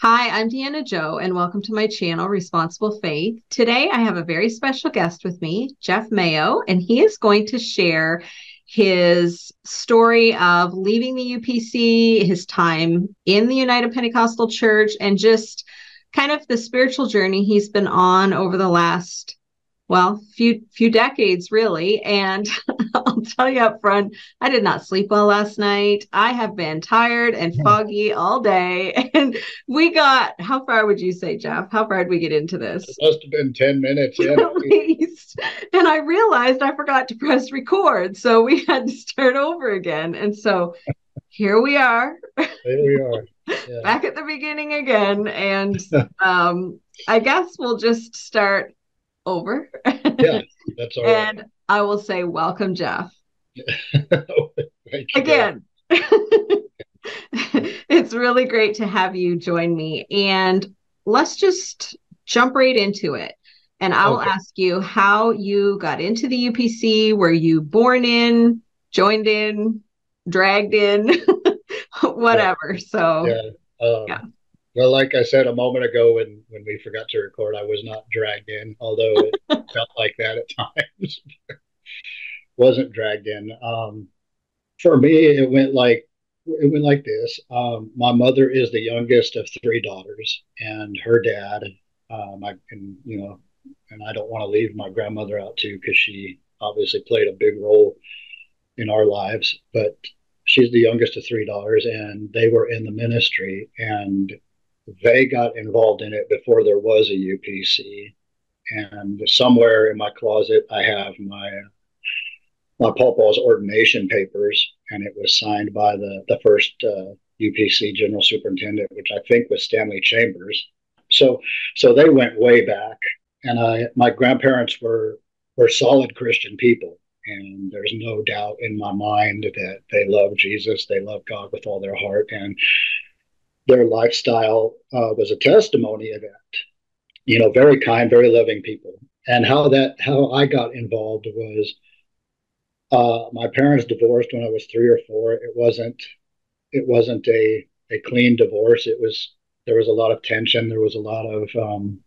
Hi, I'm Deanna Jo, and welcome to my channel, Responsible Faith. Today, I have a very special guest with me, Jeff Mayo, and he is going to share his story of leaving the UPC, his time in the United Pentecostal Church, and just kind of the spiritual journey he's been on over the last well, few few decades really. And I'll tell you up front, I did not sleep well last night. I have been tired and foggy all day. And we got how far would you say, Jeff? How far did we get into this? It must have been 10 minutes. Yeah. At least. And I realized I forgot to press record. So we had to start over again. And so here we are. Here we are. Yeah. Back at the beginning again. And um, I guess we'll just start over. yeah, that's all and right. I will say, welcome, Jeff. Again. it's really great to have you join me. And let's just jump right into it. And I will okay. ask you how you got into the UPC. Were you born in, joined in, dragged in, whatever? Yeah. So, yeah. Um, yeah. Well, like I said a moment ago when, when we forgot to record, I was not dragged in, although it felt like that at times. Wasn't dragged in. Um, for me, it went like it went like this. Um, my mother is the youngest of three daughters, and her dad, um, I and you know, and I don't want to leave my grandmother out too because she obviously played a big role in our lives. But she's the youngest of three daughters, and they were in the ministry, and they got involved in it before there was a UPC. And somewhere in my closet, I have my my Paul Paul's ordination papers, and it was signed by the the first uh, UPC general superintendent, which I think was Stanley Chambers. So so they went way back, and I my grandparents were were solid Christian people, and there's no doubt in my mind that they love Jesus, they love God with all their heart, and their lifestyle uh, was a testimony that. You know, very kind, very loving people. And how that how I got involved was uh, my parents divorced when I was three or four. It wasn't it wasn't a a clean divorce. It was there was a lot of tension. There was a lot of um,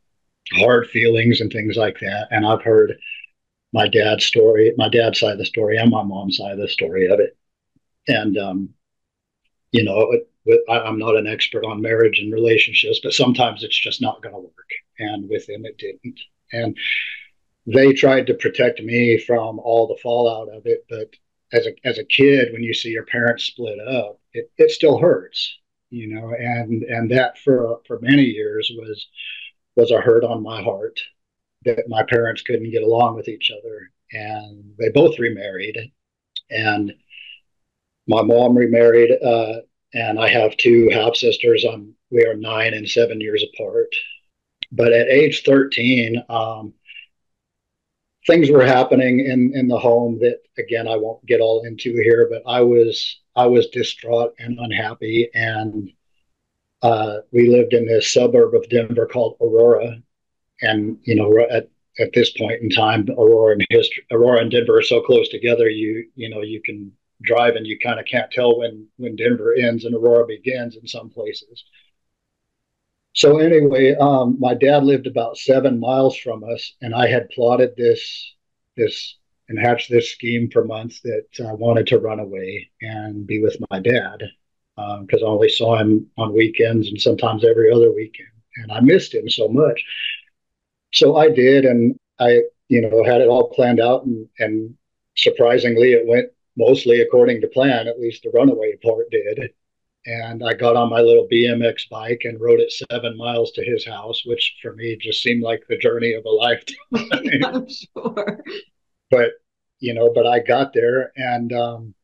hard feelings and things like that. And I've heard my dad's story, my dad's side of the story, and my mom's side of the story of it. And um, you know, it, with, I, am not an expert on marriage and relationships, but sometimes it's just not going to work. And with them, it didn't. And they tried to protect me from all the fallout of it. But as a, as a kid, when you see your parents split up, it, it still hurts, you know, and, and that for, for many years was, was a hurt on my heart that my parents couldn't get along with each other. And they both remarried. And my mom remarried uh, and I have two half sisters. We are nine and seven years apart. But at age 13, um, things were happening in, in the home that, again, I won't get all into here, but I was, I was distraught and unhappy. And uh, we lived in this suburb of Denver called Aurora. And, you know, at, at this point in time, Aurora and history, Aurora and Denver are so close together, you, you know, you can driving, you kind of can't tell when when Denver ends and Aurora begins in some places. So anyway, um, my dad lived about seven miles from us, and I had plotted this this and hatched this scheme for months that I wanted to run away and be with my dad because um, I only saw him on weekends and sometimes every other weekend, and I missed him so much. So I did, and I you know had it all planned out, and, and surprisingly, it went mostly according to plan, at least the runaway part did. And I got on my little BMX bike and rode it seven miles to his house, which for me just seemed like the journey of a lifetime. I'm sure. But, you know, but I got there and, um,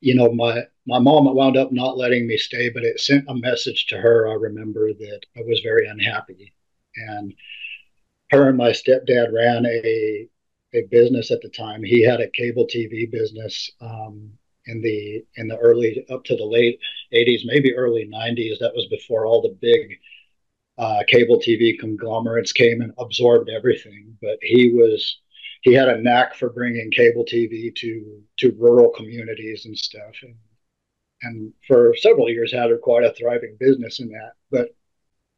you know, my, my mom wound up not letting me stay, but it sent a message to her. I remember that I was very unhappy. And her and my stepdad ran a a business at the time. He had a cable TV business um, in the in the early up to the late 80s, maybe early 90s. That was before all the big uh, cable TV conglomerates came and absorbed everything. But he was he had a knack for bringing cable TV to to rural communities and stuff. And, and for several years had quite a thriving business in that. But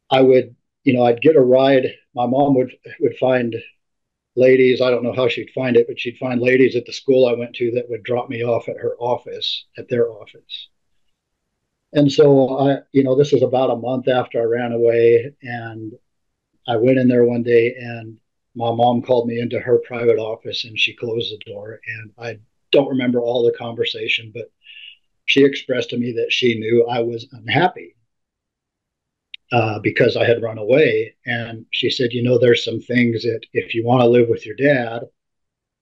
I would, you know, I'd get a ride. My mom would would find ladies. I don't know how she'd find it, but she'd find ladies at the school I went to that would drop me off at her office, at their office. And so I, you know, this was about a month after I ran away, and I went in there one day, and my mom called me into her private office, and she closed the door, and I don't remember all the conversation, but she expressed to me that she knew I was unhappy uh, because I had run away. And she said, You know, there's some things that if you want to live with your dad,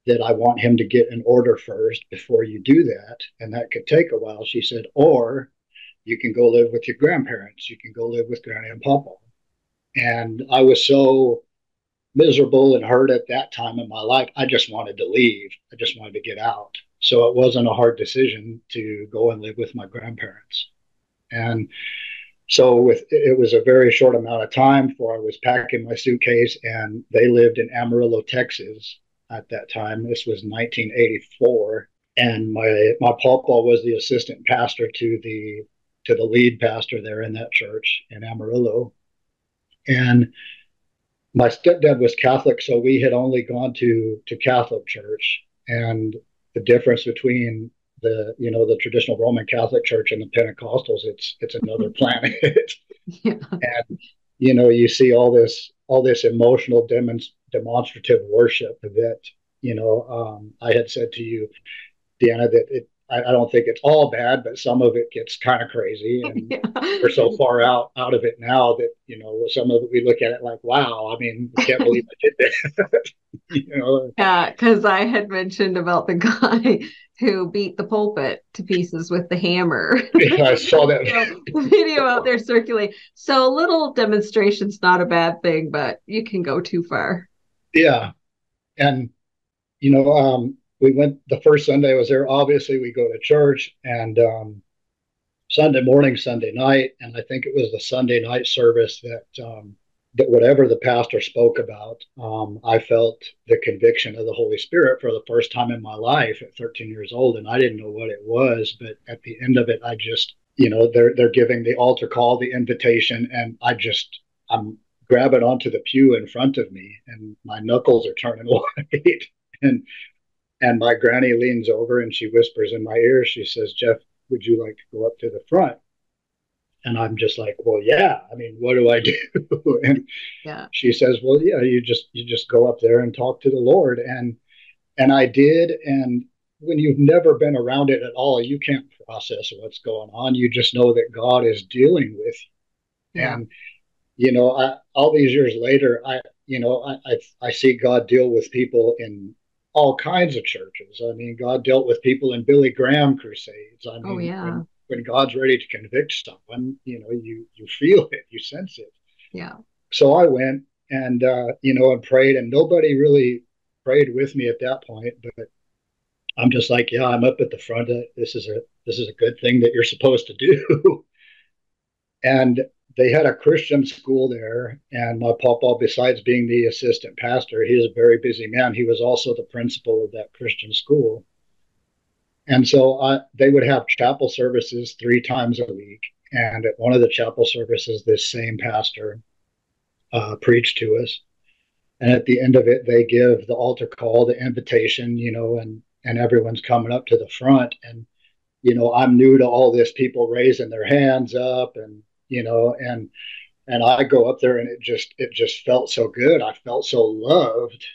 that I want him to get an order first before you do that. And that could take a while. She said, Or you can go live with your grandparents, you can go live with Granny and Papa. And I was so miserable and hurt at that time in my life. I just wanted to leave. I just wanted to get out. So it wasn't a hard decision to go and live with my grandparents. And so with it was a very short amount of time before I was packing my suitcase and they lived in Amarillo, Texas at that time. This was 1984 and my my papa was the assistant pastor to the to the lead pastor there in that church in Amarillo. And my stepdad was Catholic, so we had only gone to to Catholic church. And the difference between the you know the traditional Roman Catholic Church and the Pentecostals, it's it's another planet. yeah. And you know you see all this all this emotional demonst- demonstrative worship that you know um, I had said to you, Deanna, that it I, I, don't think it's all bad, but some of it gets kind of crazy, and yeah. we're so far out out of it now that you know some of it we look at it like, wow, I mean, I can't believe I did that. you know? Yeah, because I had mentioned about the guy who beat the pulpit to pieces with the hammer. yeah, I saw that video out there circulating. So a little demonstration's not a bad thing, but you can go too far. Yeah, and you know, um, we went the first Sunday I was there. Obviously, we go to church and um, Sunday morning, Sunday night, and I think it was the Sunday night service that um, that whatever the pastor spoke about, um, I felt the conviction of the Holy Spirit for the first time in my life at 13 years old, and I didn't know what it was, but at the end of it, I just you know they're they're giving the altar call, the invitation, and I just I'm grabbing onto the pew in front of me, and my knuckles are turning white, and and my granny leans over and she whispers in my ear, she says, Jeff, would you like to go up to the front? And I'm just like, well, yeah. I mean, what do I do? and yeah. she says, well, yeah, you just you just go up there and talk to the Lord. And and I did. And when you've never been around it at all, you can't process what's going on. You just know that God is dealing with you. Yeah. And you know, I, all these years later, I you know, I, I I see God deal with people in all kinds of churches. I mean, God dealt with people in Billy Graham crusades. I oh, mean, oh, yeah. when, when God's ready to convict someone, you know, you you feel it, you sense it. Yeah. So I went and uh, you know and prayed, and nobody really prayed with me at that point. But I'm just like, yeah, I'm up at the front. Of, this is a this is a good thing that you're supposed to do. and they had a Christian school there, and my papa, besides being the assistant pastor, he is a very busy man. He was also the principal of that Christian school, and so they would have chapel services three times a week. And at one of the chapel services, this same pastor uh, preached to us, and at the end of it, they give the altar call, the invitation, you know, and and everyone's coming up to the front, and you know, I'm new to all this, people raising their hands up and you know, and and I go up there and it just it just felt so good. I felt so loved.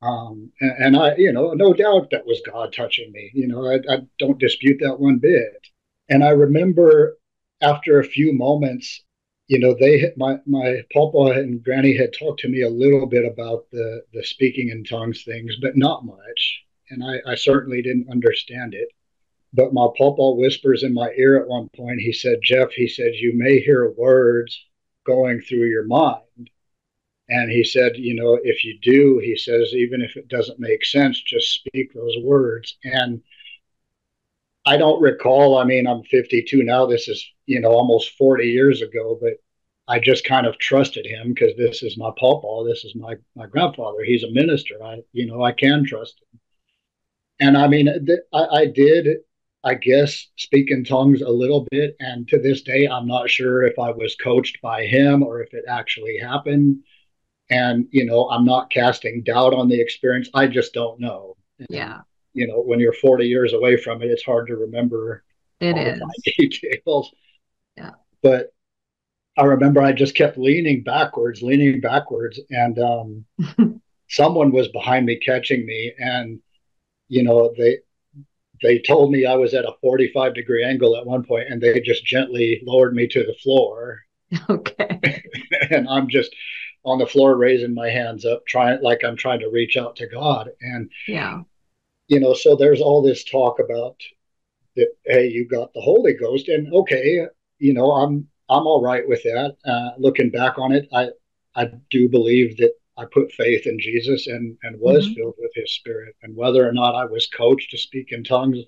Um, and, and, I, you know, no doubt that was God touching me. You know, I, I don't dispute that one bit. And I remember after a few moments, you know, they my my papa and granny had talked to me a little bit about the the speaking in tongues things, but not much. And I, I certainly didn't understand it. But my papa whispers in my ear at one point, he said, Jeff, he said, you may hear words going through your mind. And he said, you know, if you do, he says, even if it doesn't make sense, just speak those words. And I don't recall, I mean, I'm 52 now. This is, you know, almost 40 years ago, but I just kind of trusted him because this is my papa. This is my, my grandfather. He's a minister. I, you know, I can trust him. And I mean, th- I, I did I guess, speak in tongues a little bit. And to this day, I'm not sure if I was coached by him or if it actually happened. And, you know, I'm not casting doubt on the experience. I just don't know. Yeah. You know, when you're 40 years away from it, it's hard to remember it is. details. Yeah. But I remember I just kept leaning backwards, leaning backwards, and um, someone was behind me catching me, and you know they they told me I was at a 45 degree angle at one point, and they just gently lowered me to the floor. Okay. and I'm just on the floor raising my hands up, trying like I'm trying to reach out to God. And yeah, you know, so there's all this talk about that. Hey, you got the Holy Ghost, and okay, you know, I'm I'm all right with that. Uh, looking back on it, I I do believe that I put faith in Jesus and and was mm-hmm. filled with His Spirit. And whether or not I was coached to speak in tongues,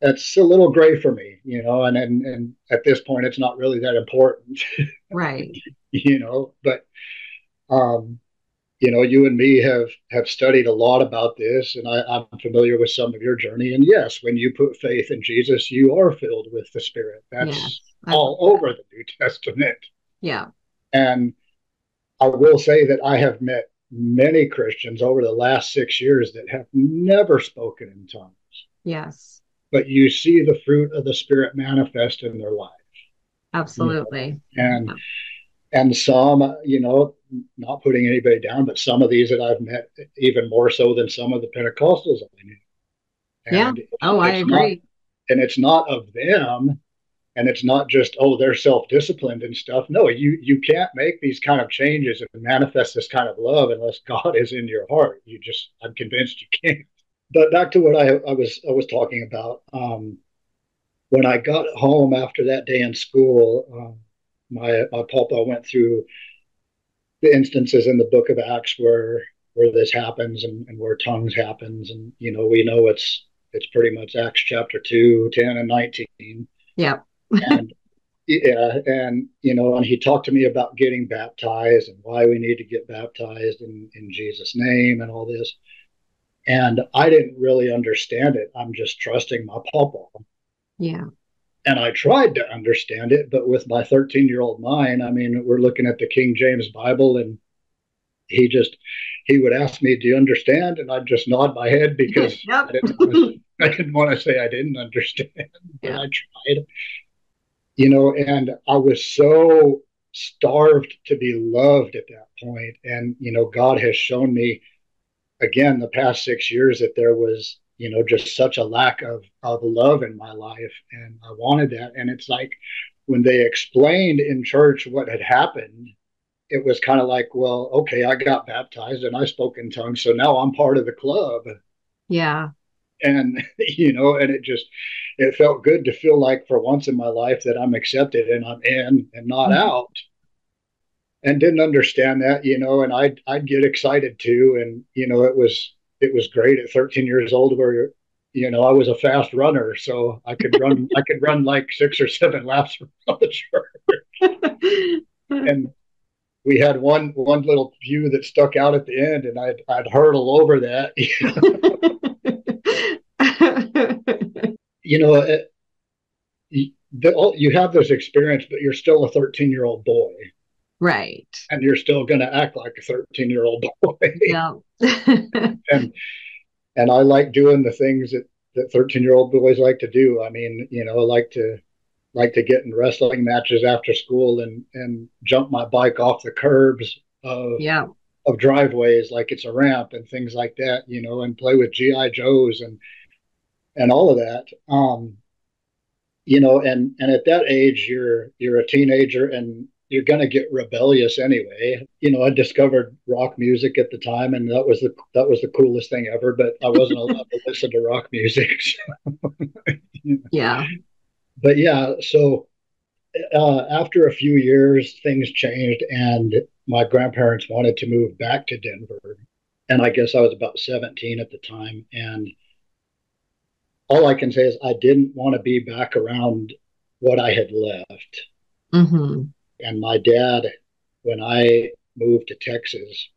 that's a little gray for me, you know. And and and at this point, it's not really that important, right? you know, but um, you know, you and me have have studied a lot about this, and I, I'm familiar with some of your journey. And yes, when you put faith in Jesus, you are filled with the Spirit. That's all over the New Testament. Yeah. And I will say that I have met many Christians over the last six years that have never spoken in tongues. Yes. But you see the fruit of the Spirit manifest in their life. Absolutely. You know? And yeah. and some, you know, not putting anybody down, but some of these that I've met even more so than some of the Pentecostals I knew. And yeah. Oh, I agree. Not, and it's not of them and it's not just oh they're self-disciplined and stuff. No you you can't make these kind of changes and manifest this kind of love unless god is in your heart. You just i'm convinced you can't. But back to what i, I was i was talking about um, when i got home after that day in school um, my my papa went through the instances in the book of acts where where this happens and, and where tongues happens. And you know we know it's it's pretty much acts chapter 2 10 and 19 yeah and yeah, and you know, and he talked to me about getting baptized and why we need to get baptized in, in Jesus' name and all this. And I didn't really understand it. I'm just trusting my papa. Yeah. And I tried to understand it, but with my 13 year old mind, I mean, we're looking at the King James Bible and he just he would ask me, "Do you understand?" And I'd just nod my head because yep. I, didn't, I, didn't, want to say I didn't understand. Yeah. I tried, you know, and I was so starved to be loved at that point. And, you know, God has shown me again the past six years that there was, you know, just such a lack of, of love in my life. And I wanted that. And it's like when they explained in church what had happened, it was kind of like, well, okay, I got baptized and I spoke in tongues. So now I'm part of the club. Yeah and you know and it just it felt good to feel like for once in my life that i'm accepted and i'm in and not mm-hmm. out. And didn't understand that you know and i'd i'd get excited too. And you know it was it was great at 13 years old where you know i was a fast runner so i could run i could run like six or seven laps around the church. And we had one one little view that stuck out at the end and i'd i'd hurdle over that you know, it, uh, the, you have this experience, but you're still a 13 year old boy. Right. And you're still going to act like a 13 year old boy. Yeah. and, and I like doing the things that, that 13 year old boys like to do. I mean, you know, I like to, like to get in wrestling matches after school and, and jump my bike off the curbs of, yeah. of driveways like it's a ramp and things like that, you know, and play with GI Joes and, and all of that. Um, you know, and and at that age, you're you're a teenager and you're going to get rebellious anyway. You know, I discovered rock music at the time, and that was the that was the coolest thing ever. But I wasn't allowed to listen to rock music. So. yeah. But yeah, so uh, after a few years, things changed, and my grandparents wanted to move back to Denver, and I guess I was about 17 at the time, and all I can say is I didn't want to be back around what I had left. Mm-hmm. And my dad, when I moved to Texas,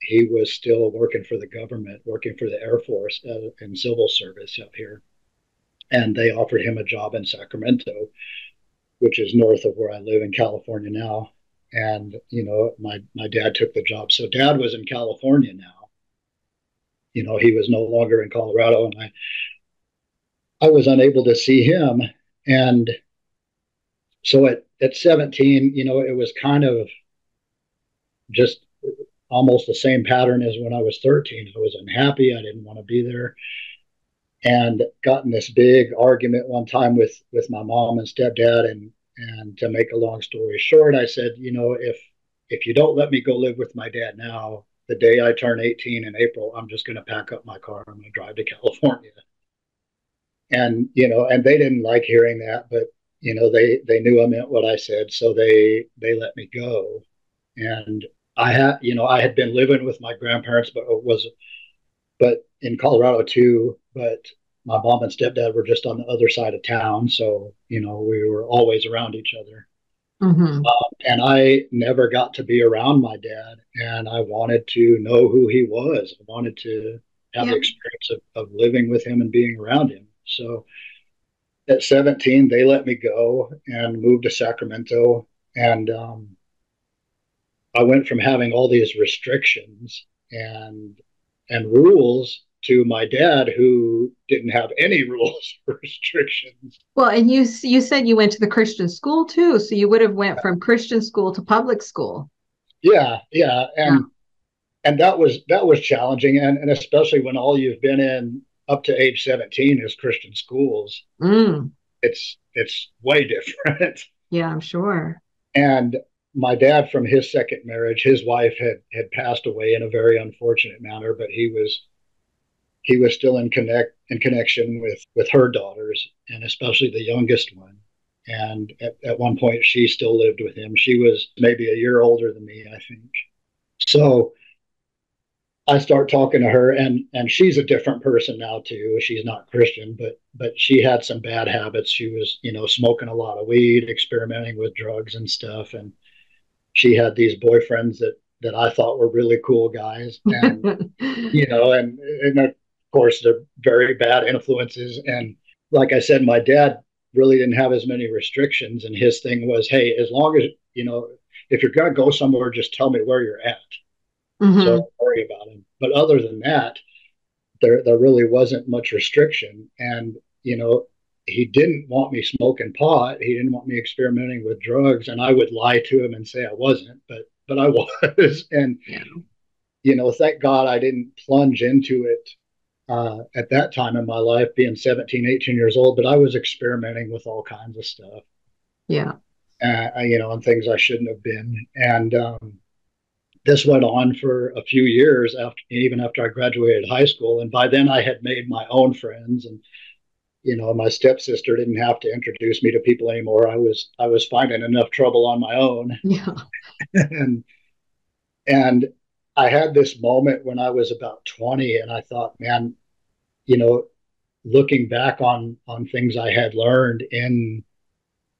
he was still working for the government, working for the Air Force uh, in civil service up here. and they offered him a job in Sacramento, which is north of where I live in California now. And you know, my my dad took the job, so dad was in California now. You know, he was no longer in Colorado, and I I was unable to see him, and so at at 17, you know, it was kind of just almost the same pattern as when I was 13. I was unhappy. I didn't want to be there. And got in this big argument one time with with my mom and stepdad. And and to make a long story short, I said, you know, if if you don't let me go live with my dad now, the day I turn 18 in April, I'm just going to pack up my car. I'm going to drive to California. And you know, and they didn't like hearing that, but you know, they they knew I meant what I said, so they they let me go. And I had, you know, I had been living with my grandparents, but was, but in Colorado too. But my mom and stepdad were just on the other side of town, so you know we were always around each other. Mm-hmm. Uh, and I never got to be around my dad, and I wanted to know who he was. I wanted to have yeah. the experience of, of living with him and being around him. So at 17, they let me go and moved to Sacramento. And um, I went from having all these restrictions and and rules to my dad who didn't have any rules or restrictions. Well, and you you said you went to the Christian school too, so you would have went from Christian school to public school. Yeah, yeah, and yeah. and that was that was challenging, and and especially when all you've been in up to age seventeen is Christian schools. Mm. It's it's way different. Yeah, I'm sure. And my dad from his second marriage, his wife had had passed away in a very unfortunate manner, but he was he was still in connect in connection with with her daughters and especially the youngest one. And at, at one point she still lived with him. She was maybe a year older than me, I think. So I start talking to her and and she's a different person now too. She's not Christian, but but she had some bad habits. She was, you know, smoking a lot of weed, experimenting with drugs and stuff and she had these boyfriends that that I thought were really cool guys, and you know, and and of course they're very bad influences. And like I said, my dad really didn't have as many restrictions, and his thing was, hey, as long as you know, if you're gonna go somewhere, just tell me where you're at. Mm-hmm. So don't worry about him. But other than that, there there really wasn't much restriction, and you know, he didn't want me smoking pot. He didn't want me experimenting with drugs, and I would lie to him and say I wasn't, but but I was. and yeah. you know, thank God I didn't plunge into it uh, at that time in my life, being 17, 18 years old. But I was experimenting with all kinds of stuff. Yeah. Uh, you know, and things I shouldn't have been. And um, this went on for a few years after, even after I graduated high school. And by then, I had made my own friends and you know my stepsister didn't have to introduce me to people anymore. I was i was finding enough trouble on my own. Yeah. And and i had this moment when i was about 20 and i thought man you know looking back on on things i had learned in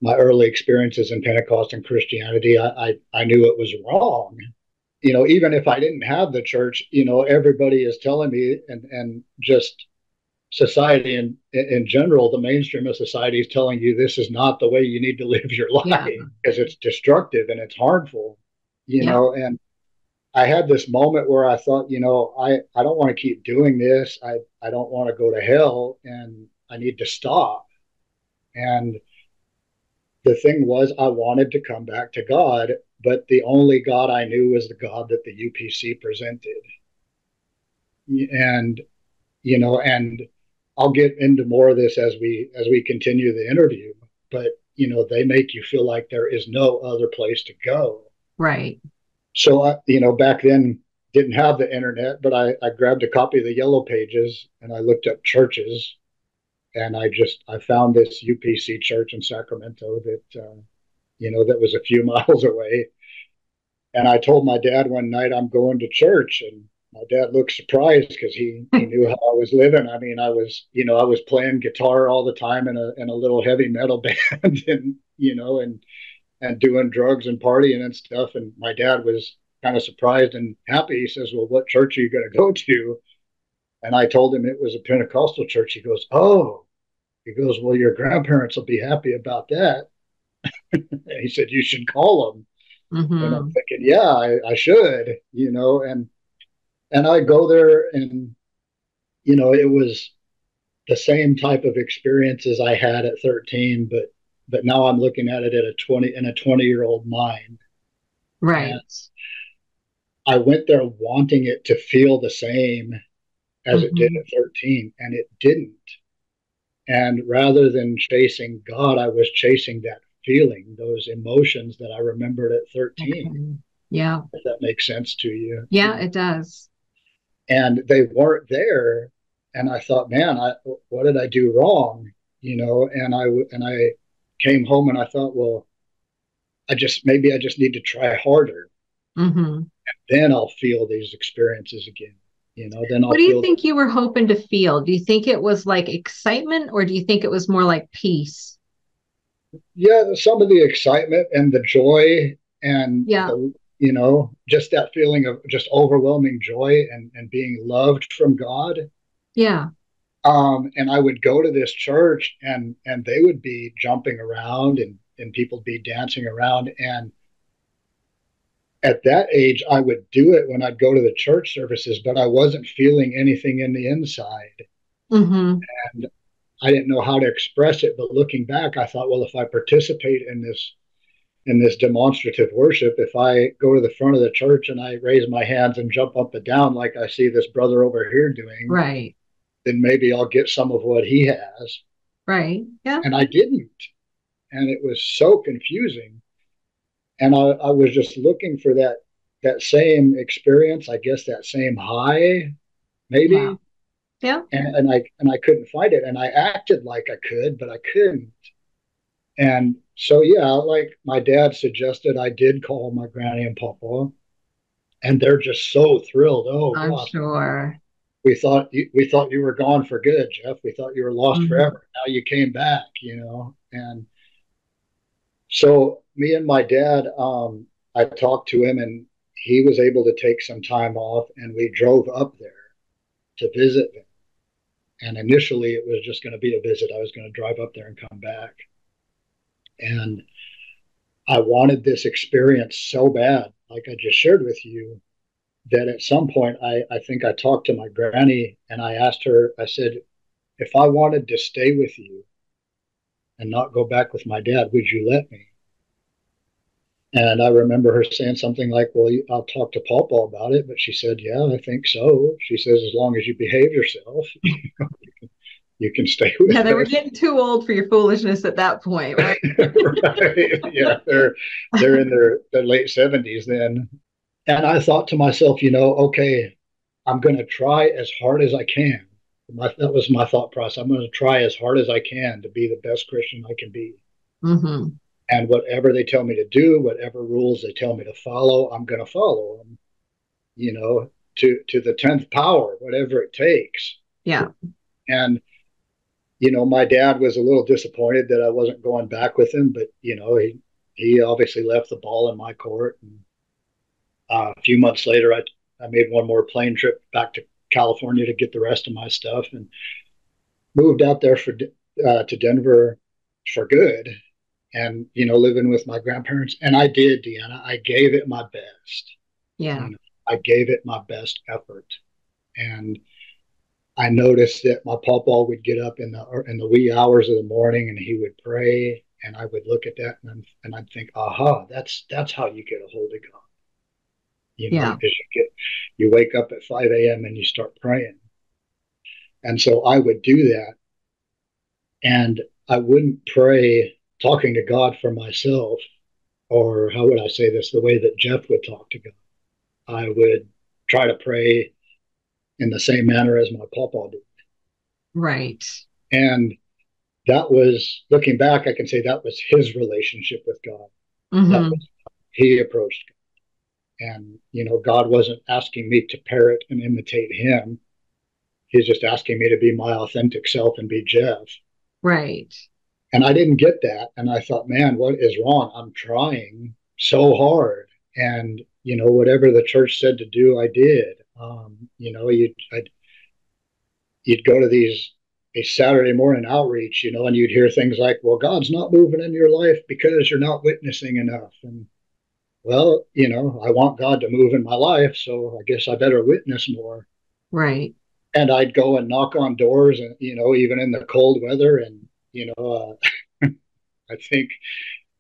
my early experiences in pentecost and christianity i i, I knew it was wrong you know even if i didn't have the church you know everybody is telling me and and just society in in general, the mainstream of society is telling you this is not the way you need to live your life because yeah. it's destructive and it's harmful, you yeah. know. And I had this moment where I thought, you know, I I don't want to keep doing this. I I don't want to go to hell, and I need to stop. And the thing was, I wanted to come back to God, but the only God I knew was the God that the UPC presented. And you know, and I'll get into more of this as we as we continue the interview, but you know, they make you feel like there is no other place to go. Right. So I, you know, back then didn't have the internet, but I, I grabbed a copy of the Yellow Pages and I looked up churches, and I just I found this UPC church in Sacramento that uh, you know that was a few miles away, and I told my dad one night I'm going to church, and my dad looked surprised because he, he hmm. knew how I was living. I mean, I was, you know, I was playing guitar all the time in a in a little heavy metal band and, you know, and and doing drugs and partying and stuff. And my dad was kind of surprised and happy. He says, Well, what church are you going to go to? And I told him it was a Pentecostal church. He goes, Oh, He goes, Well, your grandparents will be happy about that. he said, You should call him. Mm-hmm. And I'm thinking, Yeah, I, I should, you know, and and I go there and you know, it was the same type of experiences I had at 13, but but now I'm looking at it at a 20 in a 20 year old mind. Right. And I went there wanting it to feel the same as mm-hmm. it did mm-hmm. at 13, and it didn't. And rather than chasing God, I was chasing that feeling, those emotions that I remembered at 13. Okay. Yeah. If that makes sense to you. Yeah, it does. And they weren't there. And I thought, man, I, what did I do wrong? You know, and I, and I came home and I thought, well, I just, maybe I just need to try harder. Mm-hmm. And then I'll feel these experiences again you know then I'll what do you think you were hoping to feel do you think it was like excitement or do you think it was more like peace yeah some of the excitement and the joy and yeah the, you know just that feeling of just overwhelming joy and and being loved from god yeah um and i would go to this church and and they would be jumping around and and people be dancing around and at that age, I would do it when I'd go to the church services, but I wasn't feeling anything in the inside. Mm-hmm. And I didn't know how to express it. But looking back, I thought, well, if I participate in this in this demonstrative worship, if I go to the front of the church and I raise my hands and jump up and down like I see this brother over here doing, right, then maybe I'll get some of what he has. Right. Yeah. And I didn't. And it was so confusing and I, I was just looking for that that same experience, I guess that same high, maybe. Yeah. Yeah. And, and I and I couldn't find it, and I acted like I could, but I couldn't. And so yeah, like my dad suggested, I did call my granny and papa, and they're just so thrilled. Oh, I'm gosh. sure. We thought you, we thought you were gone for good, Jeff. We thought you were lost mm-hmm. forever. Now you came back, you know, and so me and my dad, um, I talked to him and he was able to take some time off and we drove up there to visit them. And initially it was just going to be a visit. I was going to drive up there and come back. And I wanted this experience so bad, like I just shared with you, that at some point I, I think I talked to my granny and I asked her, I said, if I wanted to stay with you and not go back with my dad, would you let me? And I remember her saying something like, Well, I'll talk to Papa about it. But she said, Yeah, I think so. She says, As long as you behave yourself, you, can, stay with Yeah, they were getting too old for your foolishness at that point, right? right. Yeah, they're, they're in their, their late 70s then. And I thought to myself, you know, okay, I'm going to try as hard as I can. My, that was my thought process. I'm going to try as hard as I can to be the best Christian I can be. Mm-hmm and whatever they tell me to do, whatever rules they tell me to follow, I'm going to follow them. You know, to to the tenth power, whatever it takes. Yeah. And you know, my dad was a little disappointed that I wasn't going back with him, but you know, he he obviously left the ball in my court. And uh, a few months later, I I made one more plane trip back to California to get the rest of my stuff and moved out there for uh, to Denver for good and you know living with my grandparents and i did deanna. I gave it my best. Yeah. Know, i gave it my best effort. And i noticed that my papa would get up in the in the wee hours of the morning and he would pray and i would look at that and, and i'd think aha that's that's how you get a hold of god. You know yeah. you get you wake up at 5 a.m and you start praying. And so i would do that and i wouldn't pray talking to God for myself, or how would I say this, the way that Jeff would talk to God. I would try to pray in the same manner as my papa did. Right. And that was looking back, I can say that was his relationship with God. Mm-hmm. Was, he approached God. And, you know, God wasn't asking me to parrot and imitate him. He's just asking me to be my authentic self and be Jeff. Right. And I didn't get that. And I thought, man, what is wrong? I'm trying so hard. And, you know, whatever the church said to do, I did. Um, you know, you'd, I'd, you'd go to these a Saturday morning outreach, you know, and you'd hear things like, well, God's not moving in your life because you're not witnessing enough. And well, you know, I want God to move in my life, so I guess I better witness more. Right. And I'd go and knock on doors, and you know, even in the cold weather, and you know, uh, I think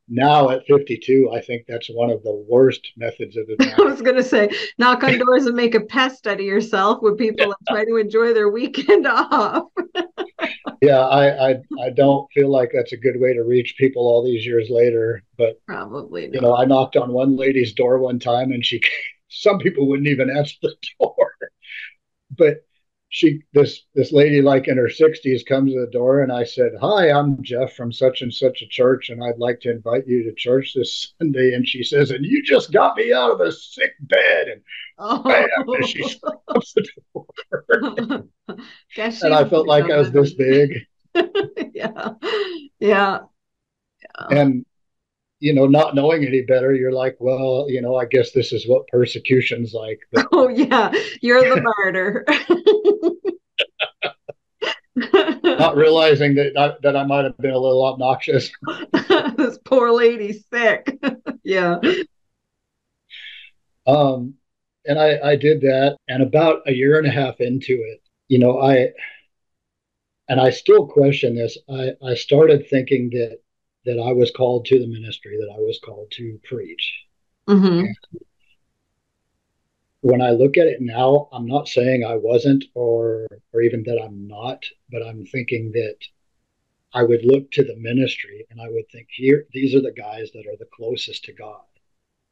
now at 52, I think that's one of the worst methods of advice. I was going to say, knock on doors and make a pest out of yourself when people yeah. try to enjoy their weekend off. yeah, I, I I don't feel like that's a good way to reach people all these years later. But probably, not. you know, I knocked on one lady's door one time, and she, some people wouldn't even answer the door, but she this this lady like in her 60s comes to the door and i said hi i'm jeff from such and such a church and i'd like to invite you to church this sunday. And she says and you just got me out of the sick bed. And oh. bam, and she stops the door. And i felt like i was this big. Yeah. yeah. Yeah. And you know, not knowing any better, you're like, well, you know, I guess this is what persecution's like. But, oh yeah, you're the martyr. not realizing that I, that I might have been a little obnoxious. this poor lady's sick. yeah. Um, and I I did that, and about a year and a half into it, you know, I and I still question this. I I started thinking that that I was called to the ministry, that I was called to preach. Mm-hmm. When I look at it now, I'm not saying I wasn't or or even that I'm not, but I'm thinking that I would look to the ministry and I would think here these are the guys that are the closest to God.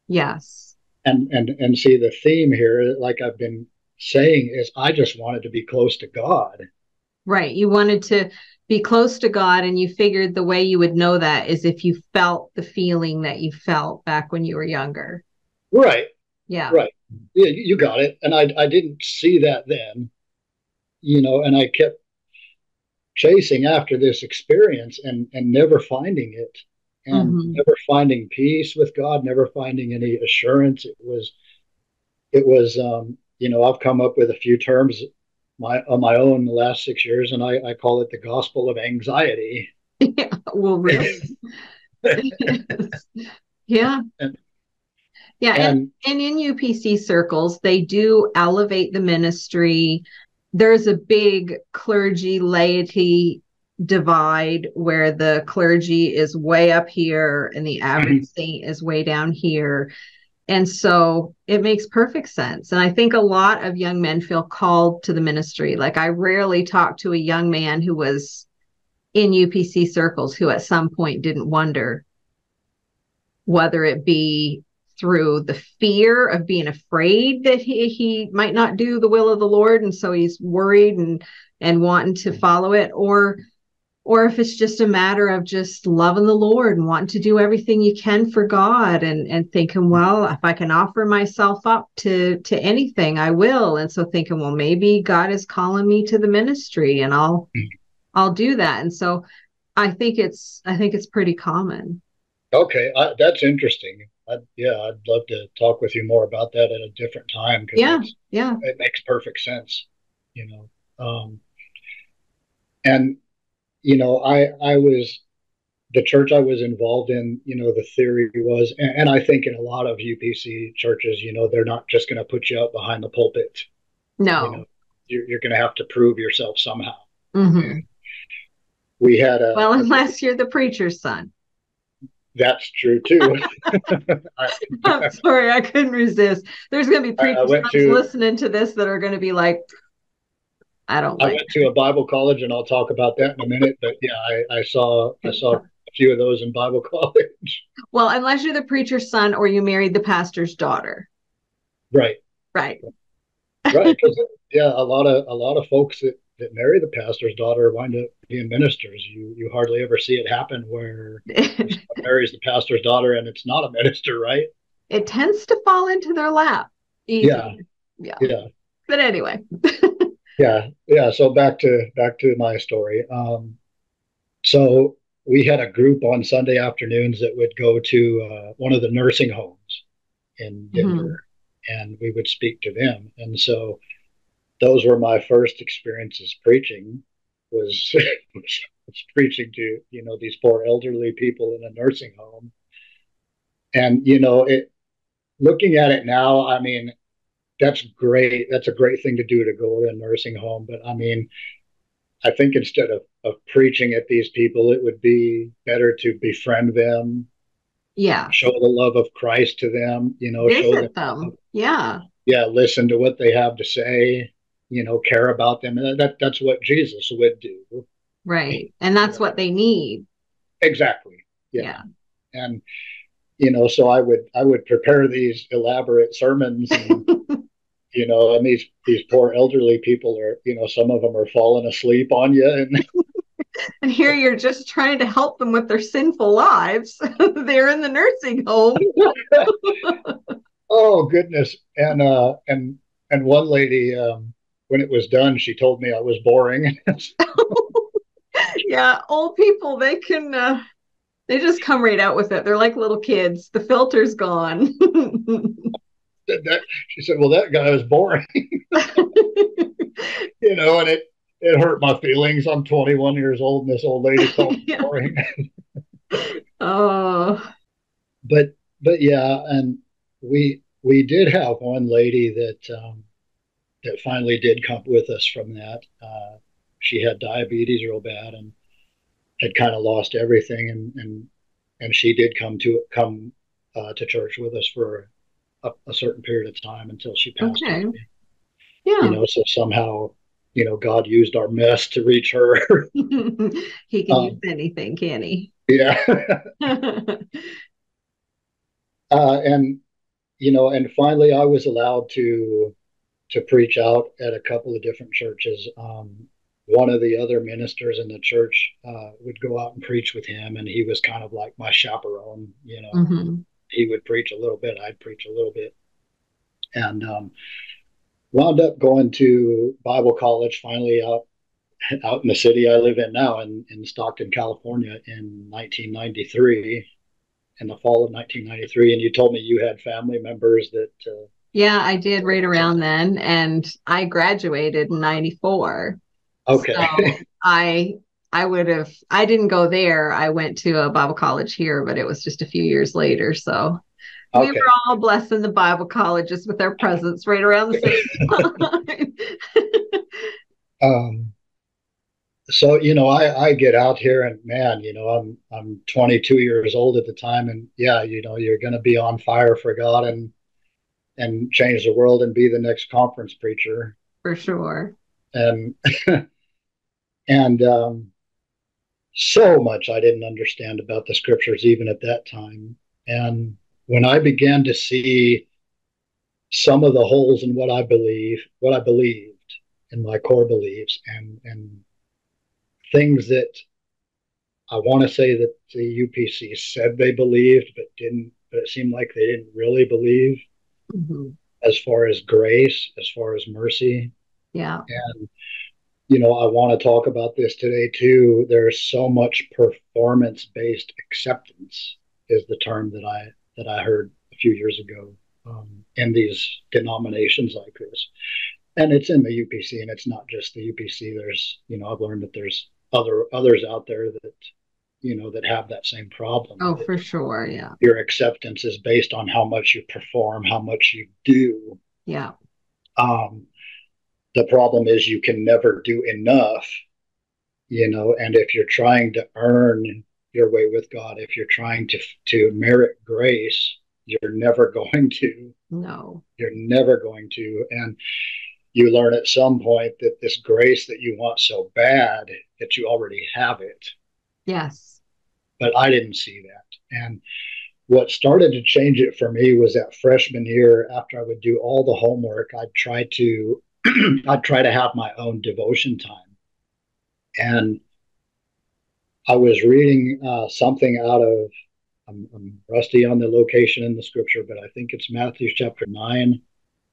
Yes. And and and see the theme here like I've been saying is I just wanted to be close to God. Right. You wanted to be close to God and you figured the way you would know that is if you felt the feeling that you felt back when you were younger. Right. Yeah. Right. Yeah, you got it. And I I didn't see that then. You know, and I kept chasing after this experience and and never finding it and mm-hmm. never finding peace with God, never finding any assurance. It was it was um, you know, I've come up with a few terms my on my own the last six years, and I, I call it the gospel of anxiety. Yeah, well, really. Yeah. And, yeah, and, and, and in UPC circles, they do elevate the ministry. There's a big clergy laity divide where the clergy is way up here and the average mm-hmm. saint is way down here. And so it makes perfect sense. And I think a lot of young men feel called to the ministry. Like I rarely talk to a young man who was in UPC circles who at some point didn't wonder whether it be through the fear of being afraid that he, he might not do the will of the Lord. And so he's worried and, and wanting to follow it or or if it's just a matter of just loving the Lord and wanting to do everything you can for God and and thinking, well, if I can offer myself up to to anything, I will. And so thinking, well, maybe God is calling me to the ministry and I'll. I'll do that. And so I think it's I think it's pretty common. Okay, I, that's interesting. i yeah, I'd love to talk with you more about that at a different time. Yeah, yeah, it makes perfect sense. You know, um, and you know, I I was the church I was involved in, you know, the theory was, and, and, I think in a lot of UPC churches, you know, they're not just going to put you up behind the pulpit. No, you know, you're, you're going to have to prove yourself somehow. Mm-hmm. We had a well, unless you're the preacher's son. That's true too. I'm sorry, I couldn't resist. There's going to be preachers to, listening to this that are going to be like, I don't. I went to a Bible college, and I'll talk about that in a minute. But yeah, I, I saw I saw a few of those in Bible college. Well, unless you're the preacher's son or you married the pastor's daughter. Right. Right. right. Yeah, a lot of a lot of folks that, that marry the pastor's daughter wind up being ministers. You you hardly ever see it happen where marries the pastor's daughter and it's not a minister, right? It tends to fall into their lap. Easy. Yeah. Yeah. Yeah. But anyway yeah yeah so back to back to my story um, so we had a group on sunday afternoons that would go to uh, one of the nursing homes in mm-hmm. denver mm-hmm. and we would speak to them and so those were my first experiences preaching was, was was preaching to you know these poor elderly people in a nursing home, and you know it. Looking at it now, I mean, that's great. That's a great thing to do to go to a nursing home. But I mean, I think instead of, of preaching at these people, it would be better to befriend them. Yeah. Show the love of Christ to them, you know, Visit show them, them. Yeah. Yeah. Listen to what they have to say, you know, care about them. And that, that's what Jesus would do. Right. And that's what they need. Exactly. Yeah. Yeah. And, you know, so I would, I would prepare these elaborate sermons and, you know, and these these poor elderly people are, you know, some of them are falling asleep on you, and and here you're just trying to help them with their sinful lives. They're in the nursing home. oh goodness, and uh, and and one lady, um, when it was done, she told me I was boring. yeah, old people they can. Uh, they just come right out with it. They're like little kids. The filter's gone that, she said, well, that guy was boring, you know, and it, it hurt my feelings. I'm 21 years old and this old lady called me boring. oh, but, but yeah. And we, we did have one lady that, um, that finally did come with us from that. Uh, she had diabetes real bad and had kind of lost everything. And, and, and she did come to come uh, to church with us for a, a certain period of time until she passed okay. away. Yeah. You know, so somehow, you know, God used our mess to reach her. he can um, use anything, can he? Yeah. uh, and you know, and finally, I was allowed to to preach out at a couple of different churches. Um, one of the other ministers in the church uh, would go out and preach with him, and he was kind of like my chaperone. You know, mm-hmm he would preach a little bit, I'd preach a little bit, and um, wound up going to Bible college finally out out in the city I live in now in, in Stockton, California in 1993, in the fall of 1993. And you told me you had family members that. Uh, yeah, I did right around then. And I graduated in 94. Okay. So I I would have, I didn't go there. I went to a Bible college here, but it was just a few years later. So okay. we were all blessing the Bible colleges with our presence right around the same time. um, so you know, I, I get out here and man, you know, I'm I'm 22 years old at the time, and yeah, you know, you're going to be on fire for God and and change the world and be the next conference preacher for sure. And and um, so much I didn't understand about the scriptures even at that time. And when I began to see some of the holes in what I believe, what I believed in my core beliefs, and and things that I want to say that the UPC said they believed, but didn't. But it seemed like they didn't really believe, mm-hmm. as far as grace, as far as mercy. Yeah. And you know, I want to talk about this today too. There's so much performance-based acceptance is the term that I that I heard a few years ago um, in these denominations like this, and it's in the UPC, and it's not just the UPC. There's, you know, I've learned that there's other others out there that, you know, that have that same problem. Oh, for sure, yeah. Your acceptance is based on how much you perform, how much you do. Yeah. Um, the problem is you can never do enough you know and if you're trying to earn your way with god if you're trying to to merit grace you're never going to. No. You're never going to. And you learn at some point that this grace that you want so bad that you already have it. Yes. But i didn't see that. And what started to change it for me was that freshman year after i would do all the homework i'd try to I'd try to have my own devotion time. And I was reading uh, something out of, I'm, I'm, rusty on the location in the scripture, but I think it's Matthew chapter 9.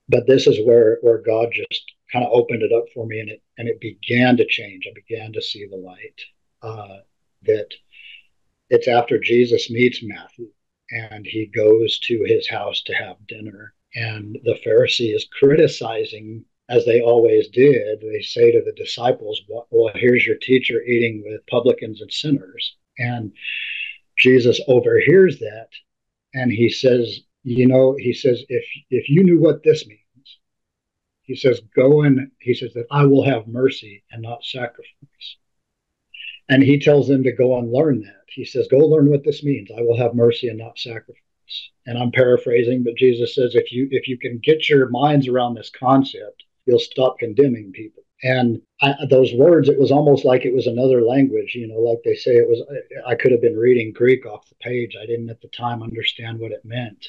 But this is where, where God just kind of opened it up for me and it, and it began to change. I began to see the light uh, that it's after Jesus meets Matthew and he goes to his house to have dinner. And the Pharisee is criticizing as they always did, they say to the disciples, Well, here's your teacher eating with publicans and sinners. And Jesus overhears that and he says, You know, he says, if if you knew what this means, he says, Go and he says that I will have mercy and not sacrifice. And he tells them to go and learn that. He says, Go learn what this means. I will have mercy and not sacrifice. And I'm paraphrasing, but Jesus says if you if you can get your minds around this concept, you'll stop condemning people. And I, those words, it was almost like it was another language, you know, like they say it was. I could have been reading Greek off the page. I didn't at the time understand what it meant.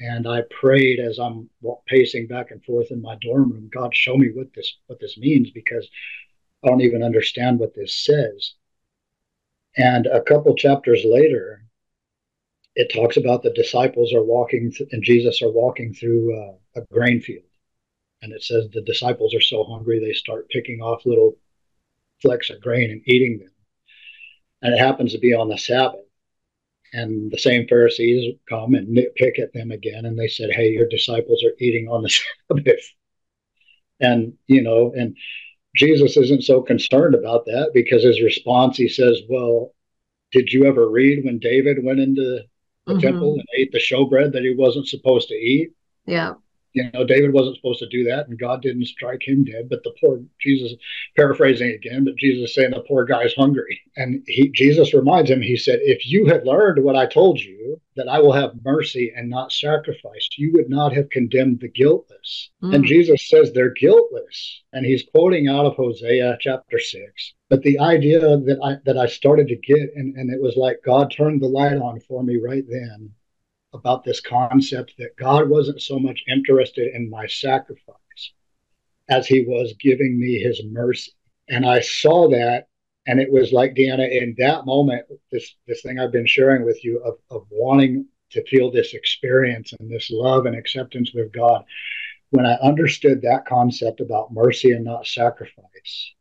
And I prayed as I'm pacing back and forth in my dorm room, God, show me what this what this means because I don't even understand what this says. And a couple chapters later, it talks about the disciples are walking th- and Jesus are walking through uh, a grain field and it says the disciples are so hungry they start picking off little flecks of grain and eating them. And it happens to be on the Sabbath. And the same Pharisees come and nitpick at them again, and they said, Hey, your disciples are eating on the Sabbath. And, you know, and Jesus isn't so concerned about that because his response, he says, Well, did you ever read when David went into the mm-hmm. temple and ate the showbread that he wasn't supposed to eat? Yeah you know, David wasn't supposed to do that, and God didn't strike him dead. But the poor Jesus, paraphrasing again, but Jesus saying the poor guy's hungry, and he Jesus reminds him. He said, "If you had learned what I told you, that I will have mercy and not sacrifice, you would not have condemned the guiltless." Mm. And Jesus says they're guiltless, and he's quoting out of Hosea chapter six. But the idea that I that I started to get, and, and it was like God turned the light on for me right then about this concept that God wasn't so much interested in my sacrifice as he was giving me his mercy. And I saw that and it was like Deanna in that moment, this this thing I've been sharing with you of, of wanting to feel this experience and this love and acceptance with God. When I understood that concept about mercy and not sacrifice,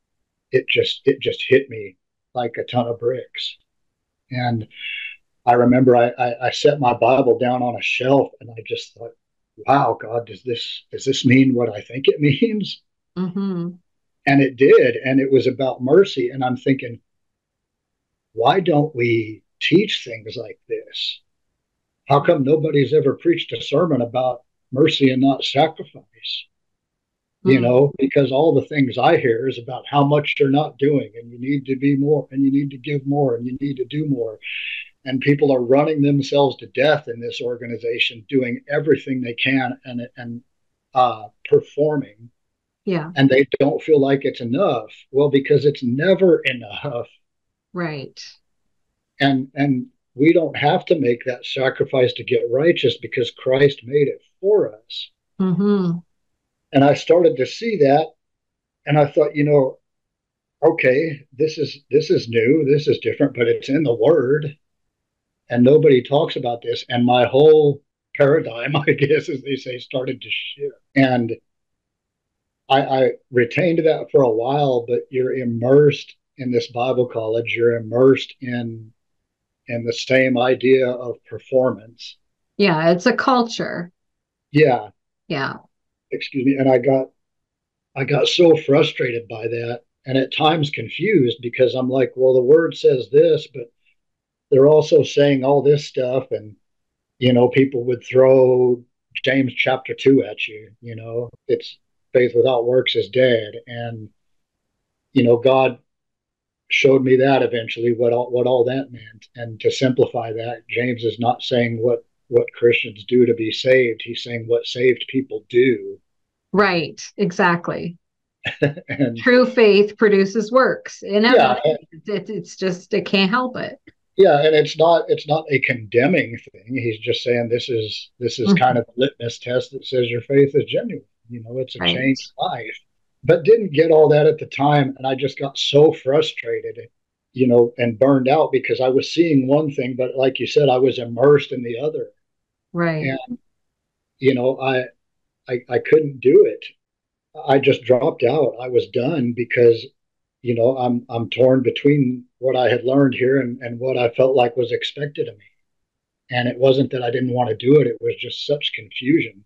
it just it just hit me like a ton of bricks. And I remember I, I, I, set my Bible down on a shelf and I just thought, wow, God, does this does this mean what I think it means? Mm-hmm. And it did, and it was about mercy. And I'm thinking, why don't we teach things like this? How come nobody's ever preached a sermon about mercy and not sacrifice? Mm-hmm. You know, because all the things I hear is about how much you're not doing, and you need to be more, and you need to give more, and you need to do more and people are running themselves to death in this organization, doing everything they can and and uh, performing. Yeah. And they don't feel like it's enough. Well, because it's never enough. Right. And and we don't have to make that sacrifice to get righteous because Christ made it for us. Mm-hmm. And I started to see that, and I thought, you know, okay, this is this is new, this is different, but it's in the Word and nobody talks about this. And my whole paradigm, I guess, as they say, started to shift. And I, I retained that for a while, but you're immersed in this Bible college. You're immersed in in the same idea of performance. Yeah, it's a culture. Yeah. Yeah. Excuse me. And I got I got so frustrated by that and at times confused because I'm like, well, the word says this, but they're also saying all this stuff and you know people would throw james chapter 2 at you you know it's faith without works is dead. And you know god showed me that eventually what all, what all that meant. And to simplify that james is not saying what what christians do to be saved. He's saying what saved people do. Right. Exactly. And, true faith produces works. And yeah, it, it's just it can't help it yeah and it's not it's not a condemning thing. He's just saying this is this is mm-hmm. kind of a litmus test that says your faith is genuine. You know it's a right. changed life. But didn't get all that at the time and i just got so frustrated you know and burned out because i was seeing one thing but like you said i was immersed in the other. Right. And you know i i, I couldn't do it. I just dropped out. I was done because you know, I'm I'm torn between what I had learned here and, and what I felt like was expected of me. And it wasn't that I didn't want to do it, it was just such confusion.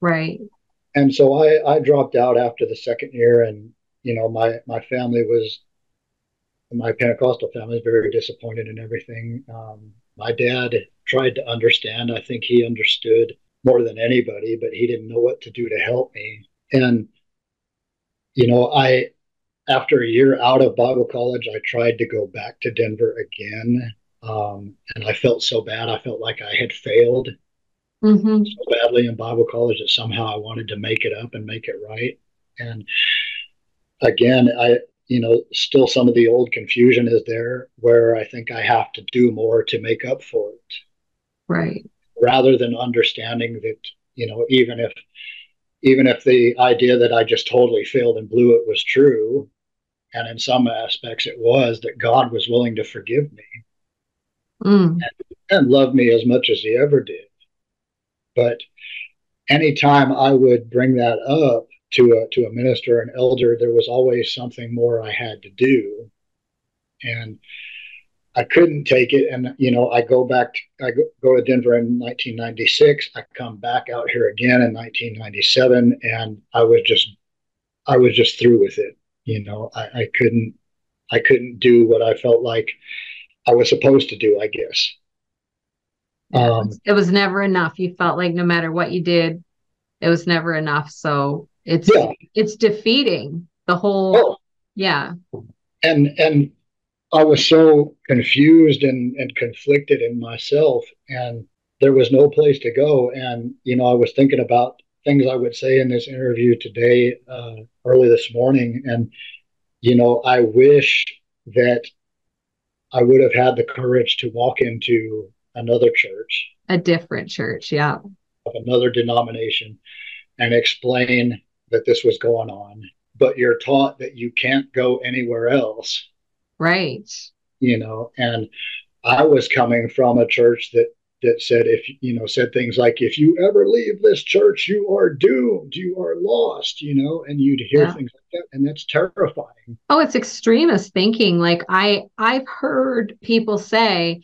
Right. and so I, I dropped out after the second year, and you know my my family was my Pentecostal family was very disappointed in everything. Um, my dad tried to understand. I think he understood more than anybody, but he didn't know what to do to help me. And you know, I after a year out of Bible college, I tried to go back to Denver again, um, and I felt so bad. I felt like I had failed mm-hmm. so badly in Bible college that somehow I wanted to make it up and make it right. And again, I, you know, still some of the old confusion is there where I think I have to do more to make up for it. Right. Rather than understanding that, you know, even if, even if the idea that I just totally failed and blew it was true, and in some aspects it was, that God was willing to forgive me mm. and, and love me as much as He ever did. But anytime I would bring that up to a, to a minister, or an elder, there was always something more I had to do. And I couldn't take it. And, you know, I go back, I go, go to Denver in 1996. I come back out here again in 1997. And I was just, I was just through with it. You know, I, I couldn't, I couldn't do what I felt like I was supposed to do, I guess. Um, it was never enough. You felt like no matter what you did, it was never enough. So it's yeah. it's defeating the whole. Oh. Yeah. And and I was so confused and and conflicted in myself, and there was no place to go. And you know, I was thinking about things I would say in this interview today, uh, early this morning, and you know, I wish that I would have had the courage to walk into another church, a different church, yeah, of another denomination, and explain that this was going on. But you're taught that you can't go anywhere else. Right. You know, and I was coming from a church that that said if you know said things like if you ever leave this church you are doomed you are lost you know and you'd hear yeah. things like that and that's terrifying oh it's extremist thinking like i i've heard people say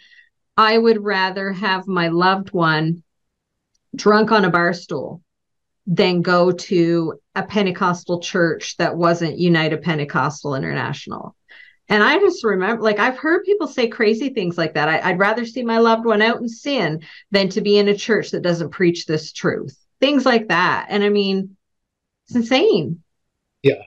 I would rather have my loved one drunk on a bar stool than go to a Pentecostal church that wasn't United Pentecostal International. And I just remember, like, I've heard people say crazy things like that. I, would rather see my loved one out in sin than to be in a church that doesn't preach this truth. Things like that. And I mean, it's insane. Yeah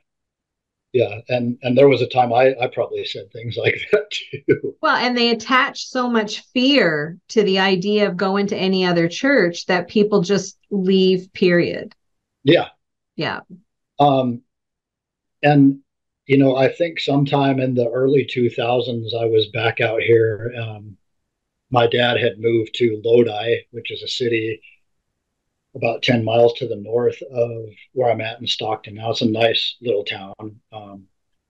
yeah and and there was a time i i probably said things like that too well and they attach so much fear to the idea of going to any other church that people just leave period yeah yeah um and you know i think sometime in the early 2000s i was back out here um my dad had moved to lodi which is a city about 10 miles to the north of where I'm at in Stockton. Now it's a nice little town. Um,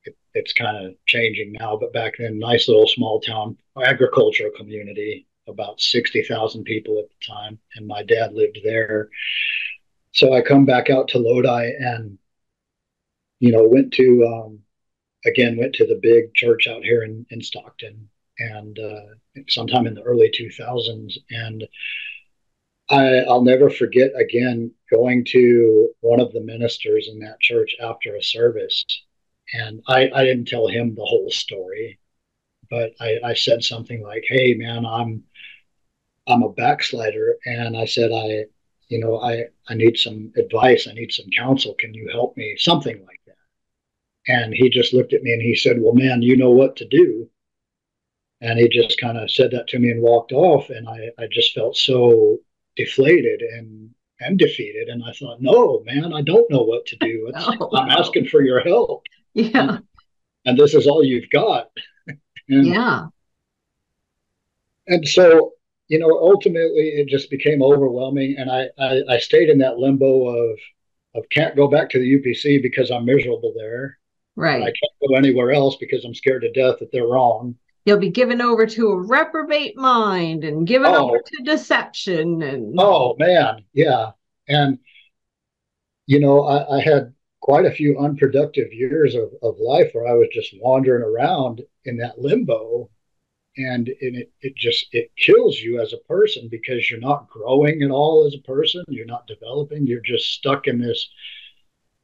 it, it's kind of changing now, but back then, nice little small town agricultural community, about 60,000 people at the time. And my dad lived there. So I come back out to Lodi and, you know, went to, um, again, went to the big church out here in, in Stockton and uh, sometime in the early 2000s. And I, will never forget again going to one of the ministers in that church after a service. And I, I didn't tell him the whole story, but I, I said something like, Hey man, I'm I'm a backslider and I said I you know, I, I need some advice, I need some counsel. Can you help me? Something like. And he just looked at me and he said, Well man, you know what to do. And he just kind of said that to me and walked off. And I, I just felt so deflated and and defeated. And I thought, no, man, I don't know what to do. oh, I'm asking for your help. Yeah. And, and this is all you've got. and, yeah. And so, you know, ultimately it just became overwhelming. And I, I, I stayed in that limbo of, of can't go back to the UPC because I'm miserable there. Right. I can't go anywhere else because I'm scared to death that they're wrong. You'll be given over to a reprobate mind and given oh. over to deception and oh man. Yeah. And you know I, I, had quite a few unproductive years of, of life where i was just wandering around in that limbo. And it, it just it kills you as a person because you're not growing at all as a person. You're not developing. You're just stuck in this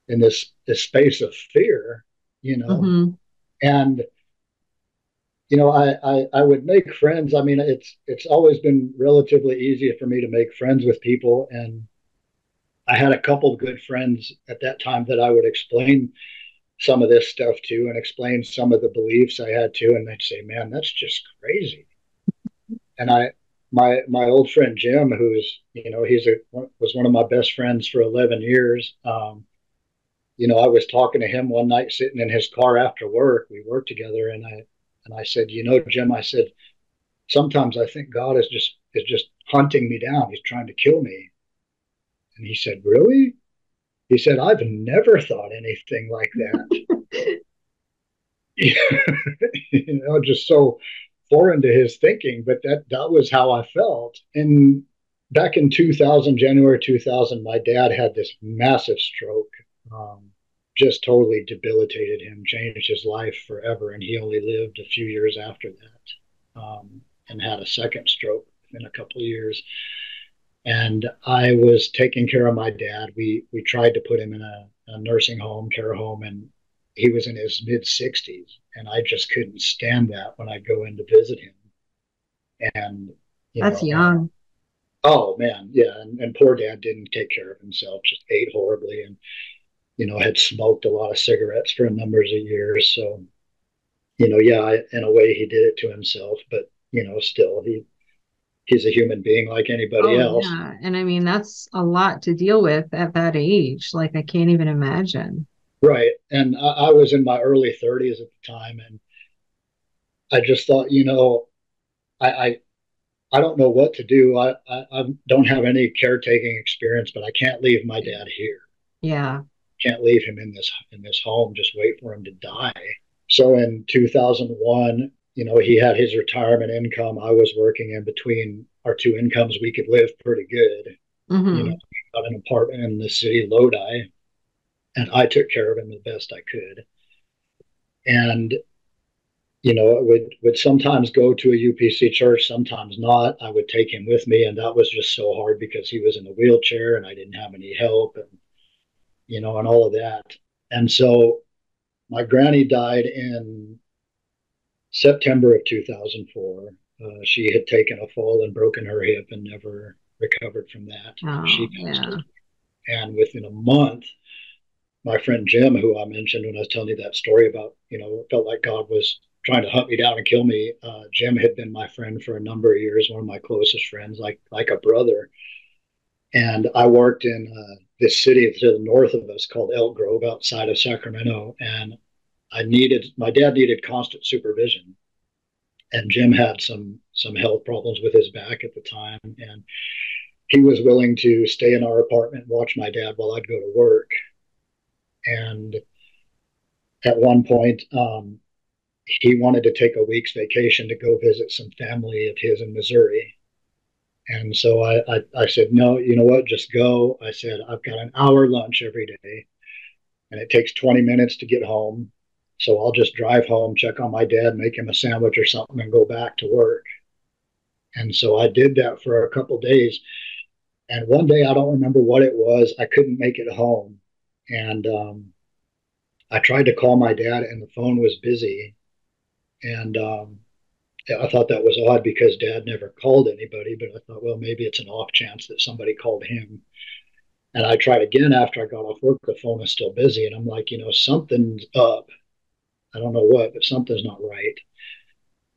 in this this space of fear you know mm-hmm. and you know I, I i would make friends i mean it's it's always been relatively easy for me to make friends with people and i had a couple of good friends at that time that i would explain some of this stuff to and explain some of the beliefs I had to, and they'd say, "Man, that's just crazy." And I, my my old friend Jim, who's you know he's a was one of my best friends for eleven years. Um, you know, I was talking to him one night sitting in his car after work. We worked together, and I and I said, "You know, Jim," I said, "Sometimes I think God is just is just hunting me down. He's trying to kill me." And he said, "Really?" He said, I've never thought anything like that. you know, just so foreign to his thinking, but that that was how I felt. And back in 2000, January 2000, my dad had this massive stroke, um, just totally debilitated him, changed his life forever, and he only lived a few years after that, um, and had a second stroke in a couple of years and I was taking care of my dad. We we tried to put him in a, a nursing home, care home, and he was in his mid 60s, and I just couldn't stand that when I go in to visit him. And that's know, young. oh man, yeah, and, and poor dad didn't take care of himself, just ate horribly, and you know had smoked a lot of cigarettes for a numbers of years. So, you know, yeah, I, in a way he did it to himself, but you know, still he he's a human being like anybody oh, else. Yeah. And I mean, that's a lot to deal with at that age. Like, I can't even imagine. Right. And I, I was in my early 30s at the time. And I just thought, you know, I, I, I don't know what to do. I, I, I don't have any caretaking experience, but I can't leave my dad here. Yeah. Can't leave him in this in this home. Just wait for him to die. So in 2001, you know, he had his retirement income. I was working in between our two incomes. We could live pretty good. Mm-hmm. You know, got an apartment in the city Lodi, and I took care of him the best I could. And you know, would would sometimes go to a UPC church, sometimes not. I would take him with me, and that was just so hard because he was in a wheelchair and I didn't have any help, and you know, and all of that. And so, my granny died in September of 2004. Uh, she had taken a fall and broken her hip and never recovered from that. Oh, she passed yeah. And within a month, my friend Jim, who I mentioned when I was telling you that story about, you know, felt like God was trying to hunt me down and kill me. Uh, Jim had been my friend for a number of years, one of my closest friends, like like a brother. And I worked in uh, this city to the north of us called Elk Grove, outside of Sacramento, and I needed my dad needed constant supervision, and Jim had some some health problems with his back at the time, and he was willing to stay in our apartment watch my dad while I'd go to work. And at one point, um, he wanted to take a week's vacation to go visit some family of his in Missouri. And so I, I, I, said, no, you know what? Just go. I said, I've got an hour lunch every day, and it takes 20 minutes to get home. So I'll just drive home, check on my dad, make him a sandwich or something, and go back to work. And so I did that for a couple days. And one day, I don't remember what it was, I couldn't make it home. And um, I tried to call my dad, and the phone was busy. And um, I thought that was odd because dad never called anybody, but I thought, well, maybe it's an off chance that somebody called him. And I tried again after I got off work. The phone was still busy. And I'm like, you know, something's up. I don't know what, but something's not right.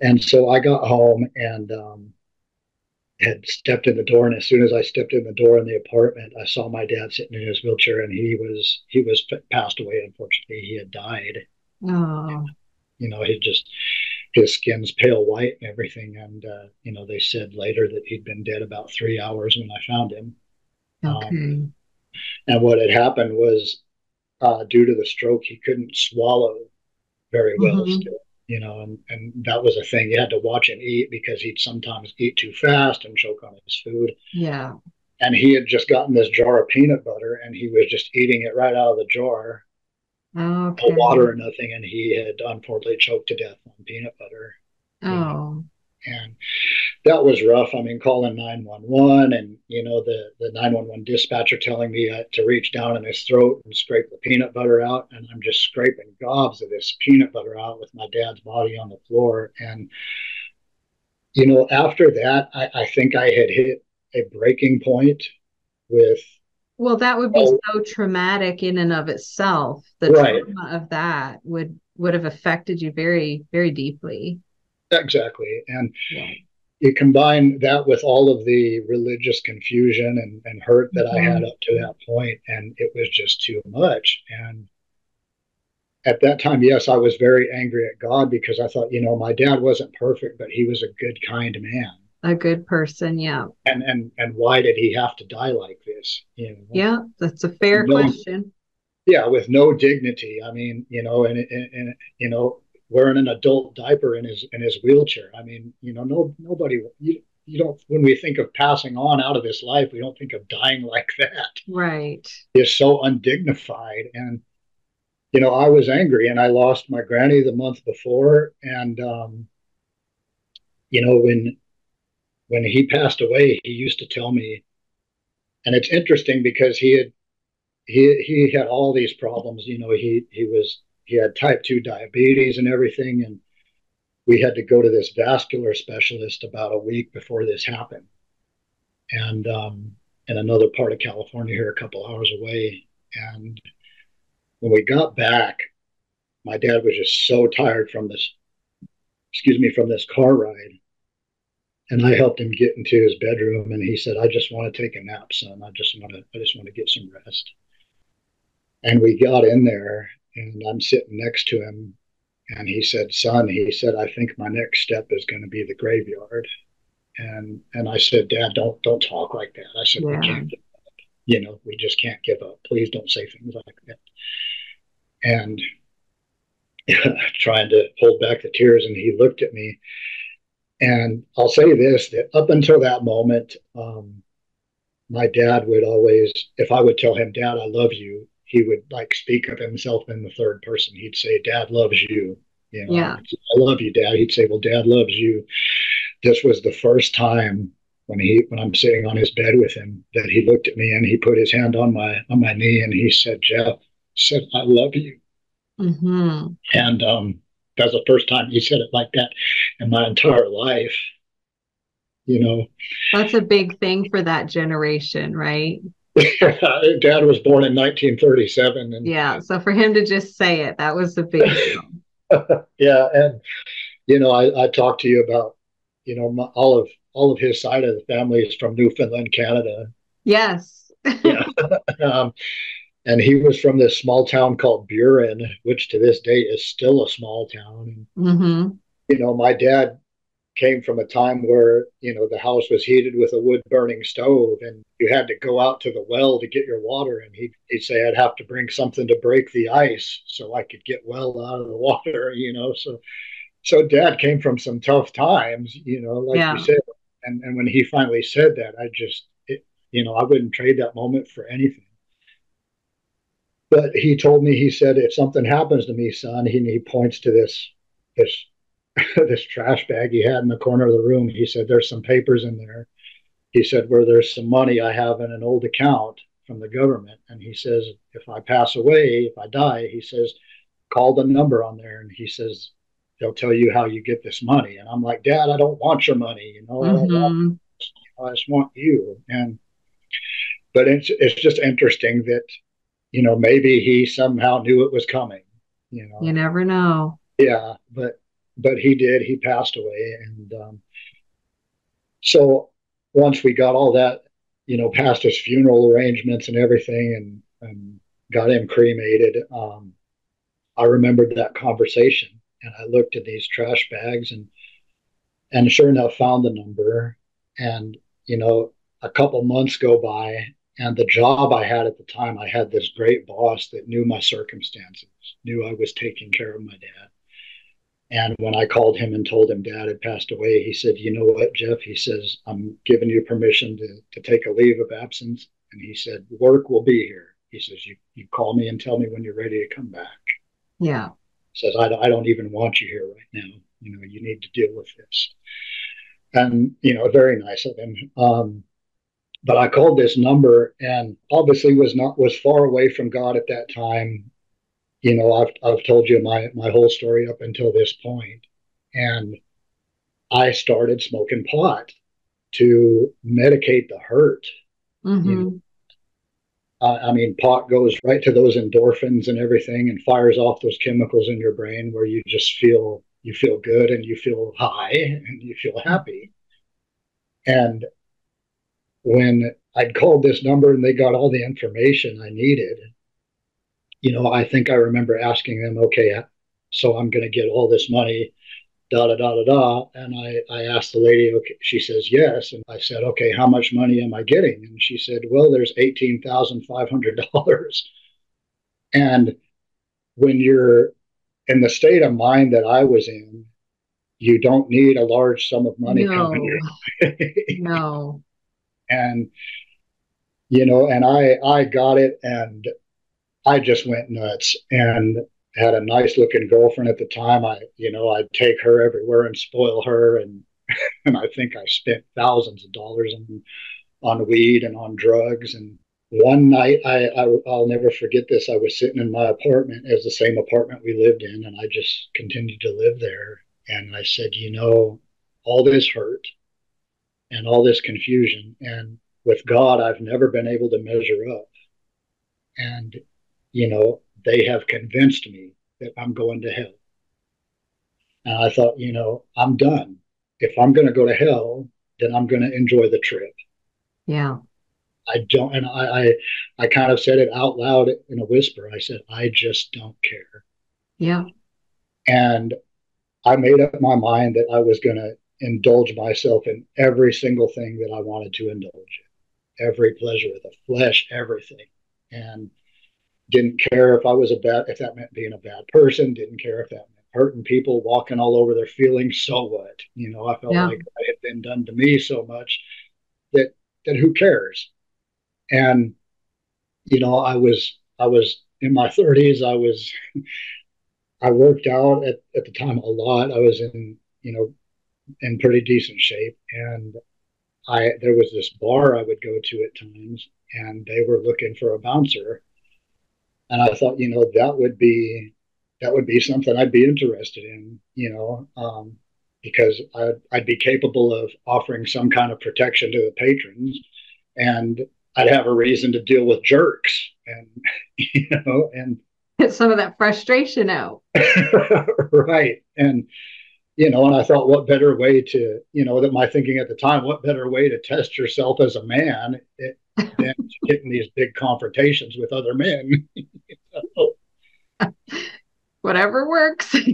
And so I got home and um, had stepped in the door. And as soon as I stepped in the door in the apartment, I saw my dad sitting in his wheelchair, and he was he was passed away. Unfortunately, he had died. Oh. You know, he just his skin's pale white and everything. And uh, you know, they said later that he'd been dead about three hours when I found him. Okay. Um, and what had happened was, uh, due to the stroke, he couldn't swallow very well mm-hmm. still, you know, and, and that was a thing. You had to watch him eat because he'd sometimes eat too fast and choke on his food. Yeah. And he had just gotten this jar of peanut butter and he was just eating it right out of the jar. Okay. No water or nothing. And he had unfortunately choked to death on peanut butter. Oh. And that was rough. I mean, calling 911 and, you know, the, the 911 dispatcher telling me uh, to reach down in his throat and scrape the peanut butter out. And I'm just scraping gobs of this peanut butter out with my dad's body on the floor. And, you know, after that, I, I think I had hit a breaking point with well that would be oh, so traumatic in and of itself the right. trauma of that would would have affected you very very deeply exactly and yeah. you combine that with all of the religious confusion and, and hurt that mm-hmm. i had up to that point and it was just too much and at that time yes i was very angry at god because i thought you know my dad wasn't perfect but he was a good kind man a good person yeah. And and and why did he have to die like this you know? yeah that's a fair no, question. Yeah with no dignity i mean you know and, and, and you know wearing an adult diaper in his in his wheelchair i mean you know no nobody you, you don't when we think of passing on out of this life we don't think of dying like that. Right. Is so undignified and you know i was angry and i lost my granny the month before and um you know when when he passed away, he used to tell me, and it's interesting because he had he he had all these problems. You know, he he was he had type two diabetes and everything, and we had to go to this vascular specialist about a week before this happened, and um, in another part of California here, a couple hours away, and when we got back, my dad was just so tired from this, excuse me, from this car ride and I helped him get into his bedroom and he said, I just want to take a nap, son. I just want to I just want to get some rest. And we got in there and I'm sitting next to him and he said, Son, he said, I think my next step is going to be the graveyard. And and I said, Dad, don't don't talk like that. I said, yeah. we can't give up. You know, we just can't give up. Please don't say things like that. And trying to hold back the tears and he looked at me and I'll say this that up until that moment, um, my dad would always, if I would tell him, Dad, I love you, he would like speak of himself in the third person. He'd say, Dad loves you. You know, yeah. I love you, Dad. He'd say, Well, Dad loves you. This was the first time when he when I'm sitting on his bed with him that he looked at me and he put his hand on my on my knee and he said, Jeff, said, I love you. Mm-hmm. And um, that's the first time he said it like that in my entire life. You know, that's a big thing for that generation, right? Dad was born in 1937. And, yeah. So for him to just say it, that was a big deal. yeah. And, you know, I, I talked to you about, you know, my, all of, all of his side of the family is from Newfoundland, Canada. Yes. yeah. Um, and he was from this small town called Burin, which to this day is still a small town. Mm-hmm. You know, my dad came from a time where you know the house was heated with a wood burning stove, and you had to go out to the well to get your water. And he'd, he'd say, "I'd have to bring something to break the ice so I could get well out of the water." You know, so so dad came from some tough times. You know, like yeah. you said, and and when he finally said that, I just it, you know I wouldn't trade that moment for anything. But he told me, he said, if something happens to me, son, he, he points to this this this trash bag he had in the corner of the room. He said, there's some papers in there. He said, where there's some money I have in an old account from the government. And he says, if I pass away, if I die, he says, call the number on there. And he says, they'll tell you how you get this money. And I'm like, Dad, I don't want your money. You know, mm-hmm. I, want, I just want you. And but it's it's just interesting that you know, maybe he somehow knew it was coming. You know, you never know. Yeah, but but he did. He passed away, and um, so once we got all that, you know, past his funeral arrangements and everything, and and got him cremated, um, I remembered that conversation, and I looked at these trash bags, and and sure enough, found the number, and you know, a couple months go by, and the job I had at the time, I had this great boss that knew my circumstances, knew I was taking care of my dad. And when I called him and told him dad had passed away, he said, You know what, Jeff? He says, I'm giving you permission to, to take a leave of absence. And he said, Work will be here. He says, You, you call me and tell me when you're ready to come back. Yeah. He says, I, I don't even want you here right now. You know, you need to deal with this. and you know, very nice of him. Um, but I called this number, and obviously was not was far away from God at that time. You know, I've I've told you my my whole story up until this point, and I started smoking pot to medicate the hurt. Mm-hmm. You know? uh, I mean, pot goes right to those endorphins and everything, and fires off those chemicals in your brain where you just feel you feel good and you feel high and you feel happy. And when I'd called this number and they got all the information I needed, you know, I think I remember asking them, okay, uh, so I'm going to get all this money da da da da da. And I, I asked the lady, okay, she says yes. And I said, okay, how much money am I getting? And she said, well, there's $18,500. And when you're in the state of mind that I was in, you don't need a large sum of money no. coming no. And, you know, and I, I got it and I just went nuts. And had a nice looking girlfriend at the time. I, you know, I'd take her everywhere and spoil her. And, and I think I spent thousands of dollars on, on weed and on drugs. And one night, I, I, will never forget this. I was sitting in my apartment as the same apartment we lived in, and I just continued to live there. And I said, you know, all this hurt and all this confusion. And with God, I've never been able to measure up. And, you know, they have convinced me that I'm going to hell. And I thought, you know, I'm done. If I'm going to go to hell, then I'm going to enjoy the trip. Yeah. I don't, and I, I, I kind of said it out loud in a whisper. I said, I just don't care. Yeah. And I made up my mind that I was going to indulge myself in every single thing that I wanted to indulge in, every pleasure of the flesh, everything. And didn't care if I was a bad, if that meant being a bad person, didn't care if that meant hurting people, walking all over their feelings. So what? You know, I felt yeah. like it had been done to me so much that, that who cares? And, you know, I was, I was in my thirties. I was, I worked out at, at the time a lot. I was in, you know, in pretty decent shape. And I, there was this bar I would go to at times and they were looking for a bouncer and I thought, you know, that would be that would be something I'd be interested in, you know, um, because I'd, I'd be capable of offering some kind of protection to the patrons, and I'd have a reason to deal with jerks, and you know, and get some of that frustration out. right, and you know, and I thought, what better way to, you know, that my thinking at the time, what better way to test yourself as a man it, than to get in these big confrontations with other men. Whatever works.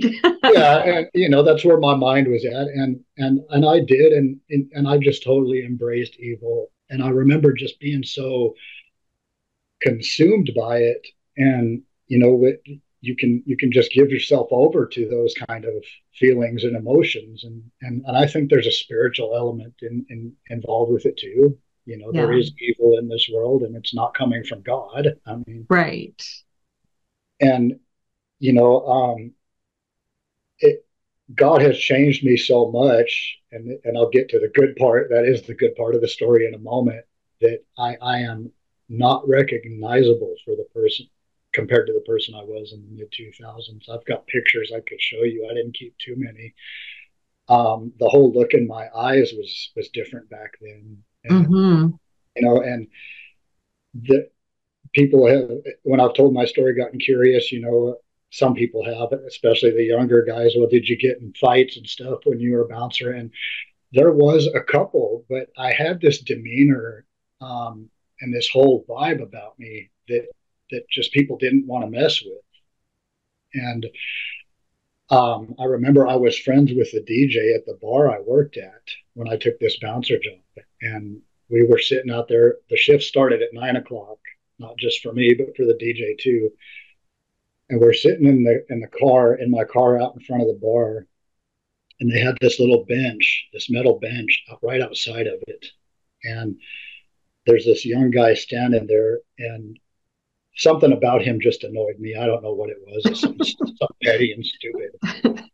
yeah, and you know that's where my mind was at, and and and I did, and, and and I just totally embraced evil, and I remember just being so consumed by it, and you know, it, you can you can just give yourself over to those kind of feelings and emotions. And and, and i think there's a spiritual element in, in involved with it too. You know yeah. there is evil in this world and it's not coming from god. I mean right. and you know um it god has changed me so much and and i'll get to the good part that is the good part of the story in a moment that i i am not recognizable for the person compared to the person I was in the mid 2000s. I've got pictures I could show you. I didn't keep too many. Um, the whole look in my eyes was was different back then. And, mm-hmm. You know, and the people have when I've told my story, gotten curious. You know, some people have, especially the younger guys. Well, did you get in fights and stuff when you were a bouncer? And there was a couple, but I had this demeanor um, and this whole vibe about me that that just people didn't want to mess with. And um, I remember I was friends with the DJ at the bar I worked at when I took this bouncer job. And we were sitting out there. The shift started at nine o'clock, not just for me, but for the DJ too. And we're sitting in the in the car, in my car out in front of the bar. And they had this little bench, this metal bench right outside of it. And there's this young guy standing there and something about him just annoyed me. I don't know what it was. Something, something petty and stupid.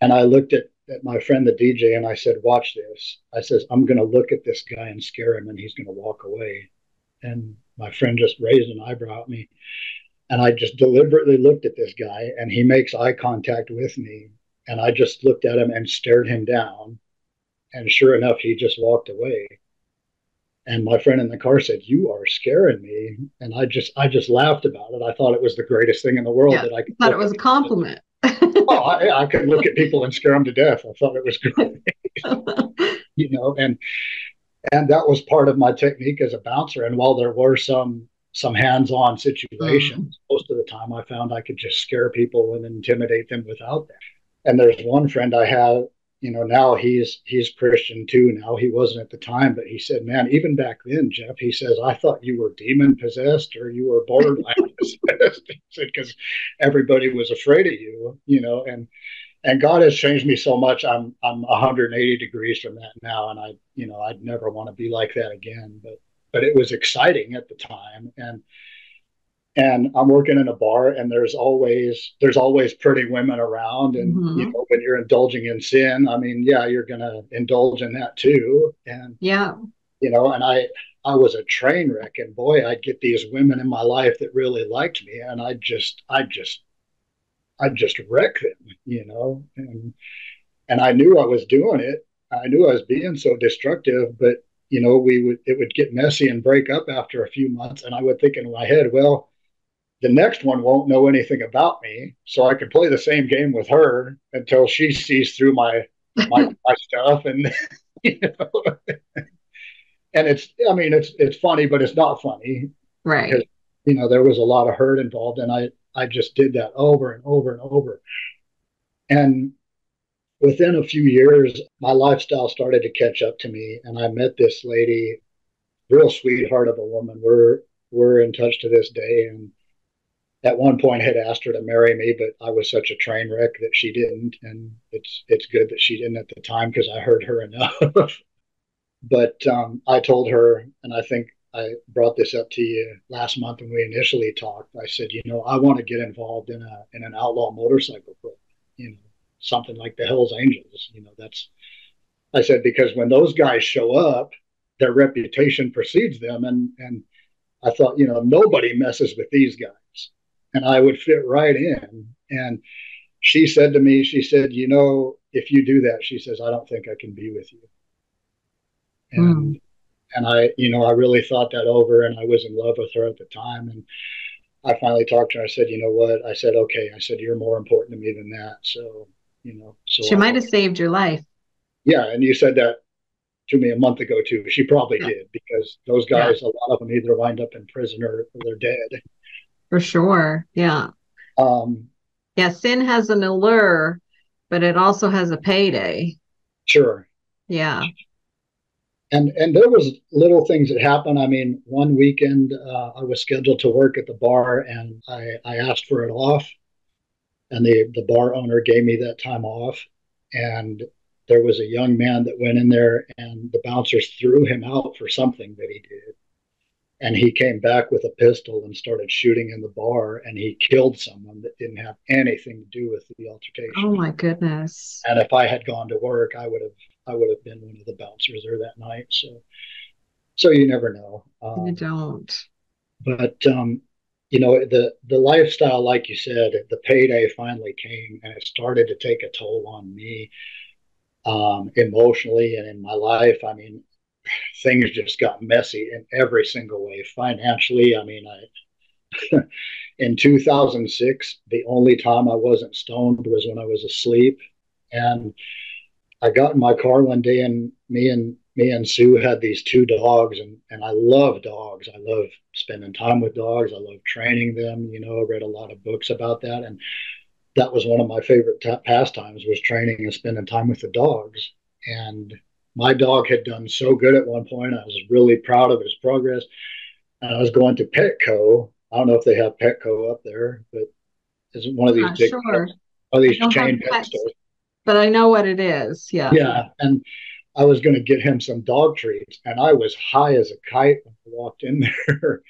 And I looked at at my friend the DJ and I said, "Watch this." I says, "I'm going to look at this guy and scare him, and he's going to walk away." And my friend just raised an eyebrow at me, and I just deliberately looked at this guy, and he makes eye contact with me, and I just looked at him and stared him down, and sure enough, he just walked away. And my friend in the car said, "You are scaring me," and I just I just laughed about it. I thought it was the greatest thing in the world yeah, that I thought it was a compliment. oh, I, I could look at people and scare them to death. I thought it was great, you know, and and that was part of my technique as a bouncer. And while there were some some hands-on situations, mm. most of the time I found I could just scare people and intimidate them without that. And there's one friend I have you know now he's he's christian too now. He wasn't at the time but he said man even back then jeff he says i thought you were demon possessed or you were borderline possessed. Because everybody was afraid of you you know and and god has changed me so much. I'm i'm 180 degrees from that now and i you know i'd never want to be like that again but but it was exciting at the time and and I'm working in a bar and there's always there's always pretty women around. And mm-hmm. you know when you're indulging in sin I mean yeah you're going to indulge in that too. And yeah. you know and I I was a train wreck and boy I'd get these women in my life that really liked me and I just I just I just wreck them you know? And and I knew I was doing it. I knew I was being so destructive but you know we would it would get messy and break up after a few months. And I would think in my head well the next one won't know anything about me so i can play the same game with her until she sees through my my, my stuff and you know. And it's i mean it's it's funny but it's not funny. Right. Because you know there was a lot of hurt involved and i i just did that over and over and over. And within a few years my lifestyle started to catch up to me and i met this lady real sweetheart of a woman. We're we're in touch to this day and at one point had asked her to marry me, but I was such a train wreck that she didn't, and it's it's good that she didn't at the time because I hurt her enough. but um, I told her, and I think I brought this up to you last month when we initially talked. I said, you know, I want to get involved in a in an outlaw motorcycle club, you know, something like the Hell's Angels. You know, that's I said because when those guys show up, their reputation precedes them, and and I thought, you know, nobody messes with these guys and I would fit right in. And she said to me, she said, you know, if you do that, she says, I don't think I can be with you. And mm. and I, you know, I really thought that over and I was in love with her at the time. And I finally talked to her. I said, you know what? I said, okay. I said, you're more important to me than that. So, you know, so she might have saved your life. Yeah. And you said that to me a month ago too. She probably yeah. did because those guys, yeah. a lot of them either wind up in prison or, or they're dead. For sure. Yeah. Um, yeah. Sin has an allure, but it also has a payday. Sure. Yeah. And and there was little things that happened. I mean, one weekend uh, I was scheduled to work at the bar, and I, I asked for it off, and the the bar owner gave me that time off, and there was a young man that went in there, and the bouncers threw him out for something that he did and he came back with a pistol and started shooting in the bar and he killed someone that didn't have anything to do with the altercation. Oh my goodness. And if i had gone to work i would have i would have been one of the bouncers there that night. So so you never know. Um, you don't. but um you know the the lifestyle like you said the payday finally came and it started to take a toll on me um, emotionally and in my life. I mean things just got messy in every single way. Financially, I mean, I in 2006, the only time I wasn't stoned was when I was asleep, and I got in my car one day, and me and me and Sue had these two dogs, and and I love dogs. I love spending time with dogs. I love training them. You know, I read a lot of books about that, and that was one of my favorite t- pastimes was training and spending time with the dogs. And my dog had done so good at one point. I was really proud of his progress. And I was going to Petco. I don't know if they have Petco up there, but it's one of these Not big, sure. one of these chain pet stores. But I know what it is. Yeah. Yeah. And I was going to get him some dog treats, and I was high as a kite when I walked in there.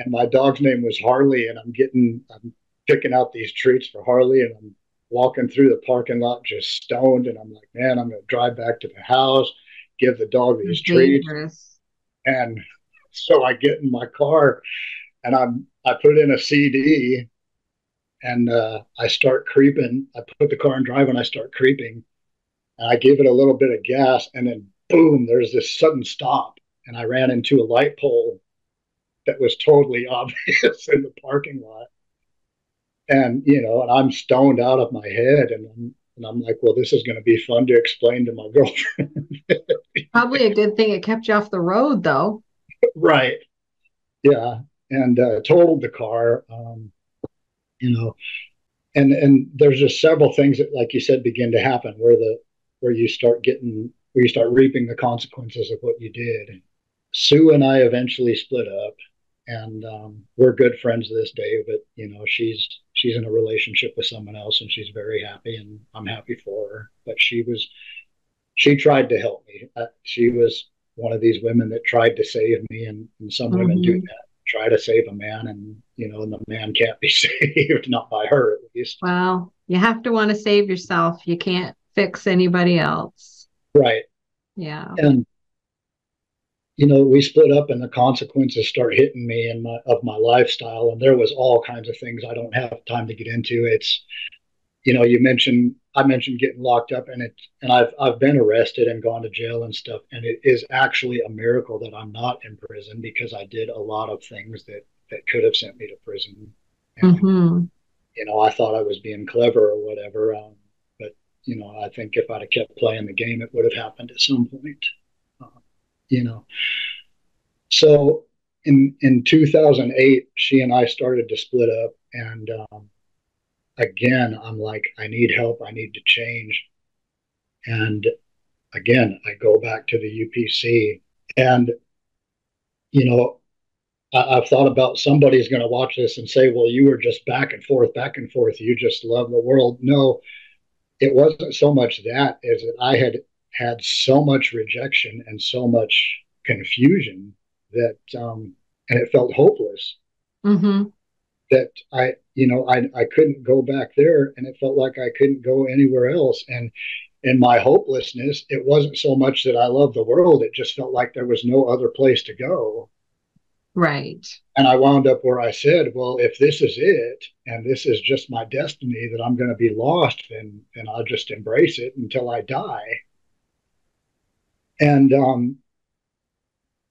and my dog's name was Harley, and I'm getting, I'm picking out these treats for Harley, and I'm walking through the parking lot just stoned. And I'm like, man, I'm going to drive back to the house, give the dog these treats. Dangerous. And so I get in my car and I'm, I put in a CD and uh, I start creeping. I put the car in drive and I start creeping. And I give it a little bit of gas and then boom, there's this sudden stop. And I ran into a light pole that was totally obvious in the parking lot and you know, and I'm stoned out of my head, and I'm and I'm like, well, this is going to be fun to explain to my girlfriend. Probably a good thing it kept you off the road, though. right. Yeah, and uh, totaled the car. Um, you know, and and there's just several things that, like you said, begin to happen where the where you start getting where you start reaping the consequences of what you did. Sue and I eventually split up, and um, we're good friends to this day. But you know, she's she's in a relationship with someone else and she's very happy and I'm happy for her. But she was, she tried to help me. Uh, she was one of these women that tried to save me, and, and some mm-hmm. women do mm-hmm. that. Try to save a man, and you know, and the man can't be saved, not by her at least. Well, you have to want to save yourself. You can't fix anybody else. Right. Yeah. And you know, we split up and the consequences start hitting me and my of my lifestyle. And there was all kinds of things I don't have time to get into. It's, you know, you mentioned I mentioned getting locked up and it and I've I've been arrested and gone to jail and stuff. And it is actually a miracle that I'm not in prison because I did a lot of things that that could have sent me to prison. And, mm-hmm. you know, I thought I was being clever or whatever. Um, but you know, I think if I'd have kept playing the game, it would have happened at some point you know. So in in 2008, she and I started to split up, and um, again, I'm like, I need help. I need to change. And again, I go back to the UPC, and you know, I, have thought about somebody's going to watch this and say, "Well, you were just back and forth, back and forth. You just love the world." No, it wasn't so much that as that I had had so much rejection and so much confusion that um, and it felt hopeless. Mm-hmm. that i you know I, I couldn't go back there and it felt like i couldn't go anywhere else. And in my hopelessness it wasn't so much that i loved the world it just felt like there was no other place to go. Right. And i wound up where i said well if this is it and this is just my destiny that i'm going to be lost then then i'll just embrace it until i die and um,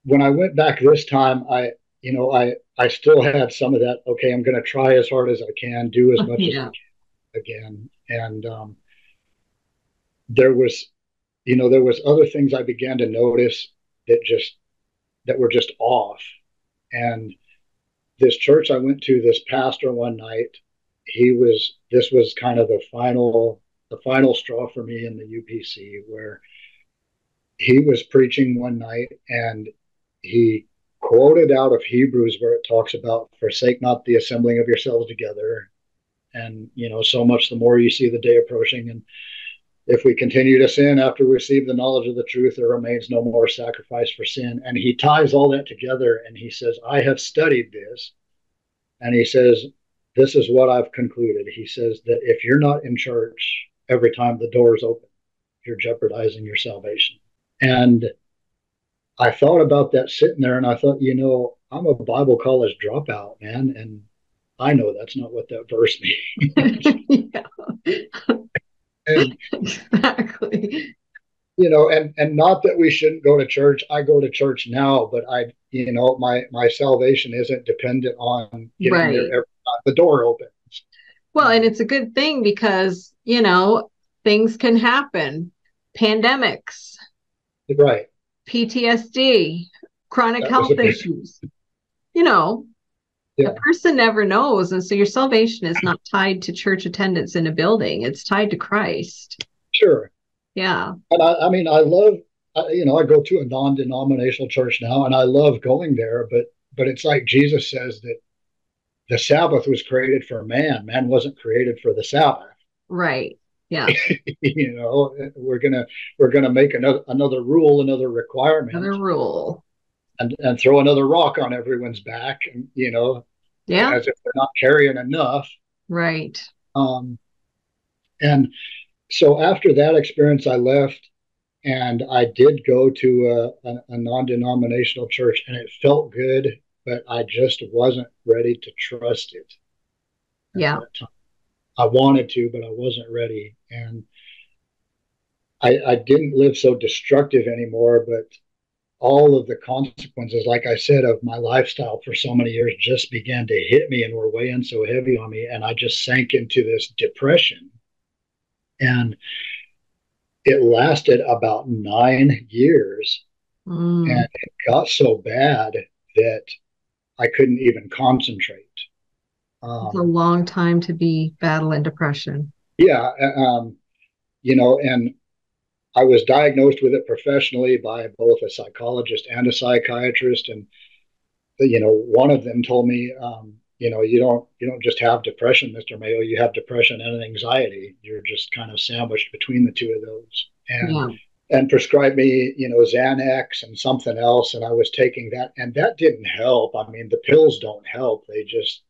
when I went back this time, I, you know, I, I still had some of that. Okay, I'm going to try as hard as I can, do as much yeah. as I can again. And um, there was, you know, there was other things I began to notice that just that were just off. And this church I went to, this pastor one night, he was. This was kind of the final, the final straw for me in the UPC, where he was preaching one night and he quoted out of Hebrews where it talks about forsake not the assembling of yourselves together. And, you know, so much the more you see the day approaching. And if we continue to sin after we receive the knowledge of the truth, there remains no more sacrifice for sin. And he ties all that together and he says, I have studied this. And he says, This is what I've concluded. He says that if you're not in church every time the doors open, you're jeopardizing your salvation. And I thought about that sitting there and I thought, you know, I'm a Bible college dropout, man. And I know that's not what that verse means. and, exactly. You know, and and not that we shouldn't go to church. I go to church now, but I, you know, my my salvation isn't dependent on getting right. there every time the door opens. Well, and it's a good thing because you know things can happen, pandemics, Right. PTSD, chronic that health issues. You know, yeah. a person never knows. And so your salvation is not tied to church attendance in a building, it's tied to Christ. Sure. Yeah. And I, I mean, I love, you know, I go to a non denominational church now and I love going there, but, but it's like Jesus says that the Sabbath was created for man, man wasn't created for the Sabbath. Right. Yeah. you know, we're gonna we're gonna make another another rule, another requirement, another rule, and and throw another rock on everyone's back, and you know, yeah, as if they're not carrying enough. Right. Um, And so after that experience, I left and I did go to a, a, a non denominational church and it felt good, but I just wasn't ready to trust it. Yeah. I wanted to, but I wasn't ready. And I, I didn't live so destructive anymore, but all of the consequences, like I said, of my lifestyle for so many years just began to hit me and were weighing so heavy on me. And I just sank into this depression. And it lasted about nine years. Mm. And it got so bad that I couldn't even concentrate. Um, it's a long time to be battling depression. Yeah. Um, you know, and I was diagnosed with it professionally by both a psychologist and a psychiatrist, and you know, one of them told me, um, you know, you don't you don't just have depression, Mr. Mayo. You have depression and anxiety. You're just kind of sandwiched between the two of those, and yeah. and prescribed me, you know, Xanax and something else, and I was taking that, and that didn't help. I mean, the pills don't help. They just,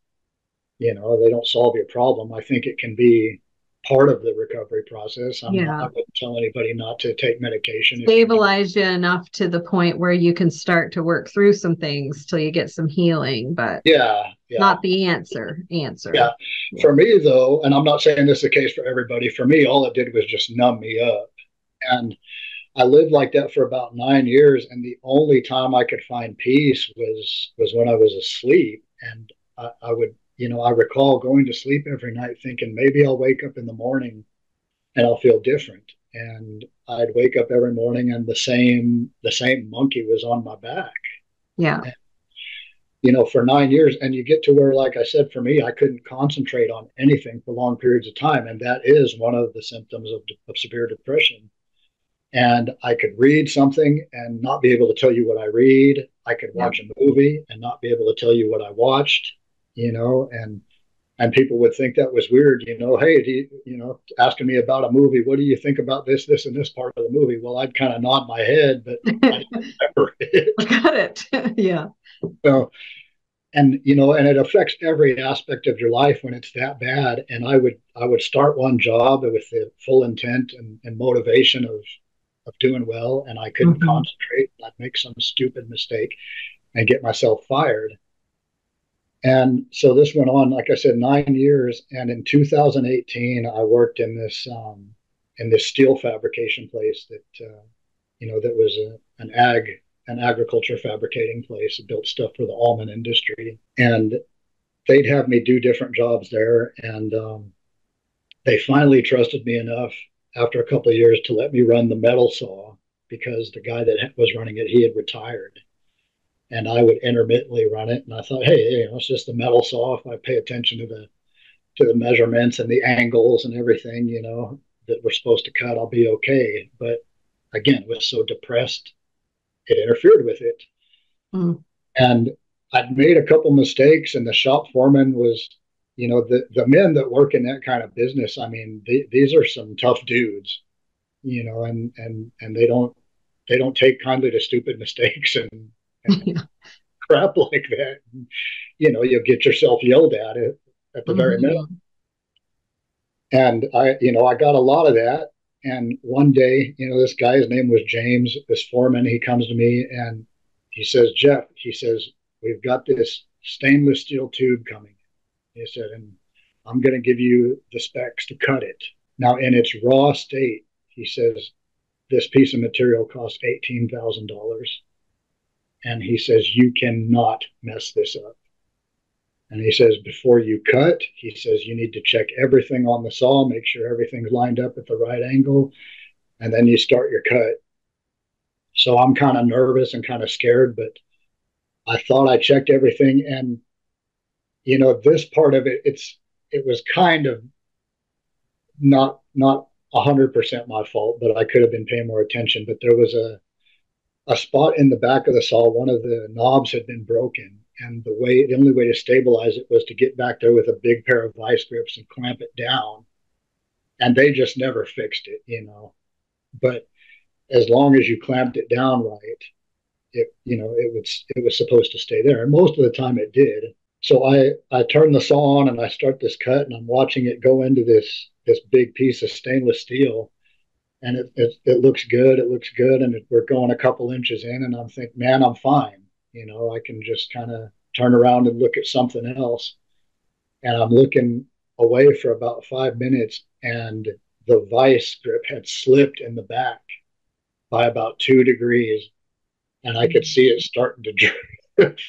you know, they don't solve your problem. I think it can be part of the recovery process. I'm yeah. Not, I wouldn't tell anybody not to take medication. Stabilize you enough to the point where you can start to work through some things till you get some healing, but yeah, yeah. not the answer. Answer. Yeah. yeah. For me though, and I'm not saying this is the case for everybody. For me, all it did was just numb me up, and I lived like that for about nine years. And the only time I could find peace was was when I was asleep, and I, I would you know, I recall going to sleep every night thinking maybe I'll wake up in the morning and I'll feel different. And I'd wake up every morning and the same the same monkey was on my back. Yeah. And, you know, for nine years, and you get to where, like I said, for me, I couldn't concentrate on anything for long periods of time, and that is one of the symptoms of, of severe depression. And I could read something and not be able to tell you what I read. I could watch yeah. a movie and not be able to tell you what I watched you know, and and people would think that was weird, you know. Hey, you, you know, asking me about a movie, what do you think about this, this, and this part of the movie? Well, I'd kind of nod my head, but I remember it. Got it. yeah. So, and you know, and it affects every aspect of your life when it's that bad. And I would, I would start one job with the full intent and, and motivation of of doing well, and I couldn't mm-hmm. concentrate. I'd make some stupid mistake and get myself fired and so this went on, like I said, nine years. And in 2018, I worked in this um, in this steel fabrication place that uh, you know that was a, an ag an agriculture fabricating place. It built stuff for the almond industry, and they'd have me do different jobs there. And um, they finally trusted me enough after a couple of years to let me run the metal saw because the guy that was running it he had retired and I would intermittently run it. And I thought, hey, you know, it's just a metal saw. If I pay attention to the to the measurements and the angles and everything, you know, that we're supposed to cut, I'll be okay. But again, was so depressed, it interfered with it. Mm. And I'd made a couple mistakes, and the shop foreman was, you know, the the men that work in that kind of business. I mean, they, these are some tough dudes, you know, and and and they don't they don't take kindly to stupid mistakes and crap like that. You know, you'll get yourself yelled at it at the mm-hmm. very minimum. And I, you know, I got a lot of that. And one day, you know, this guy, his name was James, this foreman, he comes to me and he says, Jeff, he says, we've got this stainless steel tube coming. He said, and I'm going to give you the specs to cut it. Now, in its raw state, he says, this piece of material costs $18,000 and he says, You cannot mess this up. And he says, Before you cut, he says, You need to check everything on the saw, make sure everything's lined up at the right angle, and then you start your cut. So I'm kind of nervous and kind of scared, but I thought I checked everything. And, you know, this part of it, it's, it was kind of not, not 100% my fault, but I could have been paying more attention. But there was a, a spot in the back of the saw, one of the knobs had been broken. And the way, the only way to stabilize it was to get back there with a big pair of vice grips and clamp it down. And they just never fixed it, you know. But as long as you clamped it down right, it, you know, it was, it was supposed to stay there. And most of the time it did. so I I turn the saw on and I start this cut and I'm watching it go into this this big piece of stainless steel, and it it, it looks good. It looks good, and it, we're going a couple inches in, and I'm thinking, man, I'm fine. You know, I can just kind of turn around and look at something else, and I'm looking away for about five minutes, and the vice grip had slipped in the back by about two degrees, and I could see it starting to drift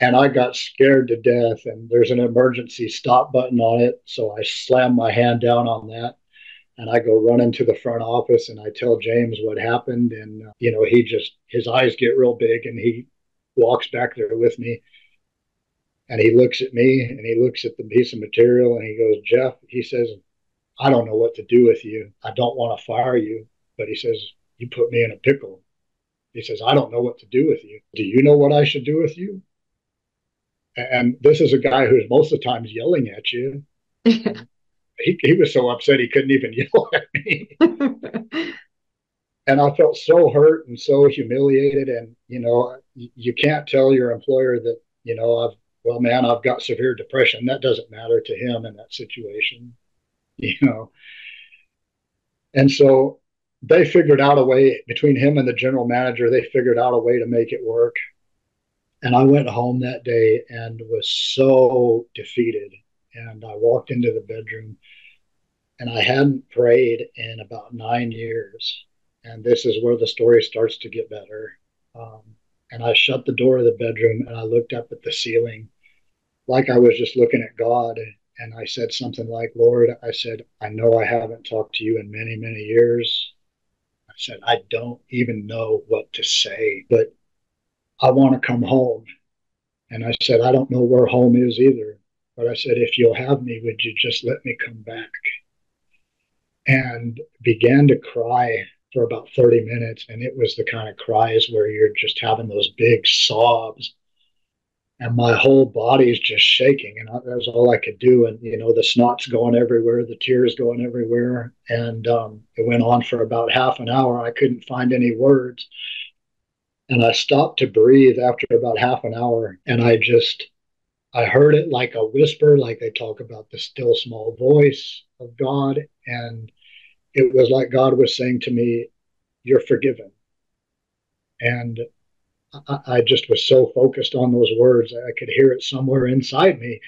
and I got scared to death. And there's an emergency stop button on it. So I slam my hand down on that and I go running to the front office and I tell James what happened. And, uh, you know, he just, his eyes get real big and he walks back there with me. And he looks at me and he looks at the piece of material and he goes, Jeff, he says, I don't know what to do with you. I don't want to fire you. But he says, You put me in a pickle. He says, I don't know what to do with you. Do you know what I should do with you? And this is a guy who's most of the times yelling at you. he, he was so upset he couldn't even yell at me. and I felt so hurt and so humiliated. And, you know, you can't tell your employer that, you know, I've, well, man, I've got severe depression. That doesn't matter to him in that situation, you know. And so they figured out a way between him and the general manager, they figured out a way to make it work. And I went home that day and was so defeated. And I walked into the bedroom and I hadn't prayed in about nine years. And this is where the story starts to get better. Um, and I shut the door of the bedroom and I looked up at the ceiling like I was just looking at God. And I said something like, Lord, I said, I know I haven't talked to you in many, many years. I said, I don't even know what to say, but I want to come home. And I said, I don't know where home is either. But I said, if you'll have me, would you just let me come back? And began to cry for about 30 minutes. And it was the kind of cries where you're just having those big sobs. And my whole body's just shaking. And that was all I could do. And, you know, the snot's going everywhere, the tears going everywhere. And um, it went on for about half an hour. I couldn't find any words. And I stopped to breathe after about half an hour. And I just, I heard it like a whisper, like they talk about the still small voice of God. And it was like God was saying to me, You're forgiven. And I, I just was so focused on those words, I could hear it somewhere inside me.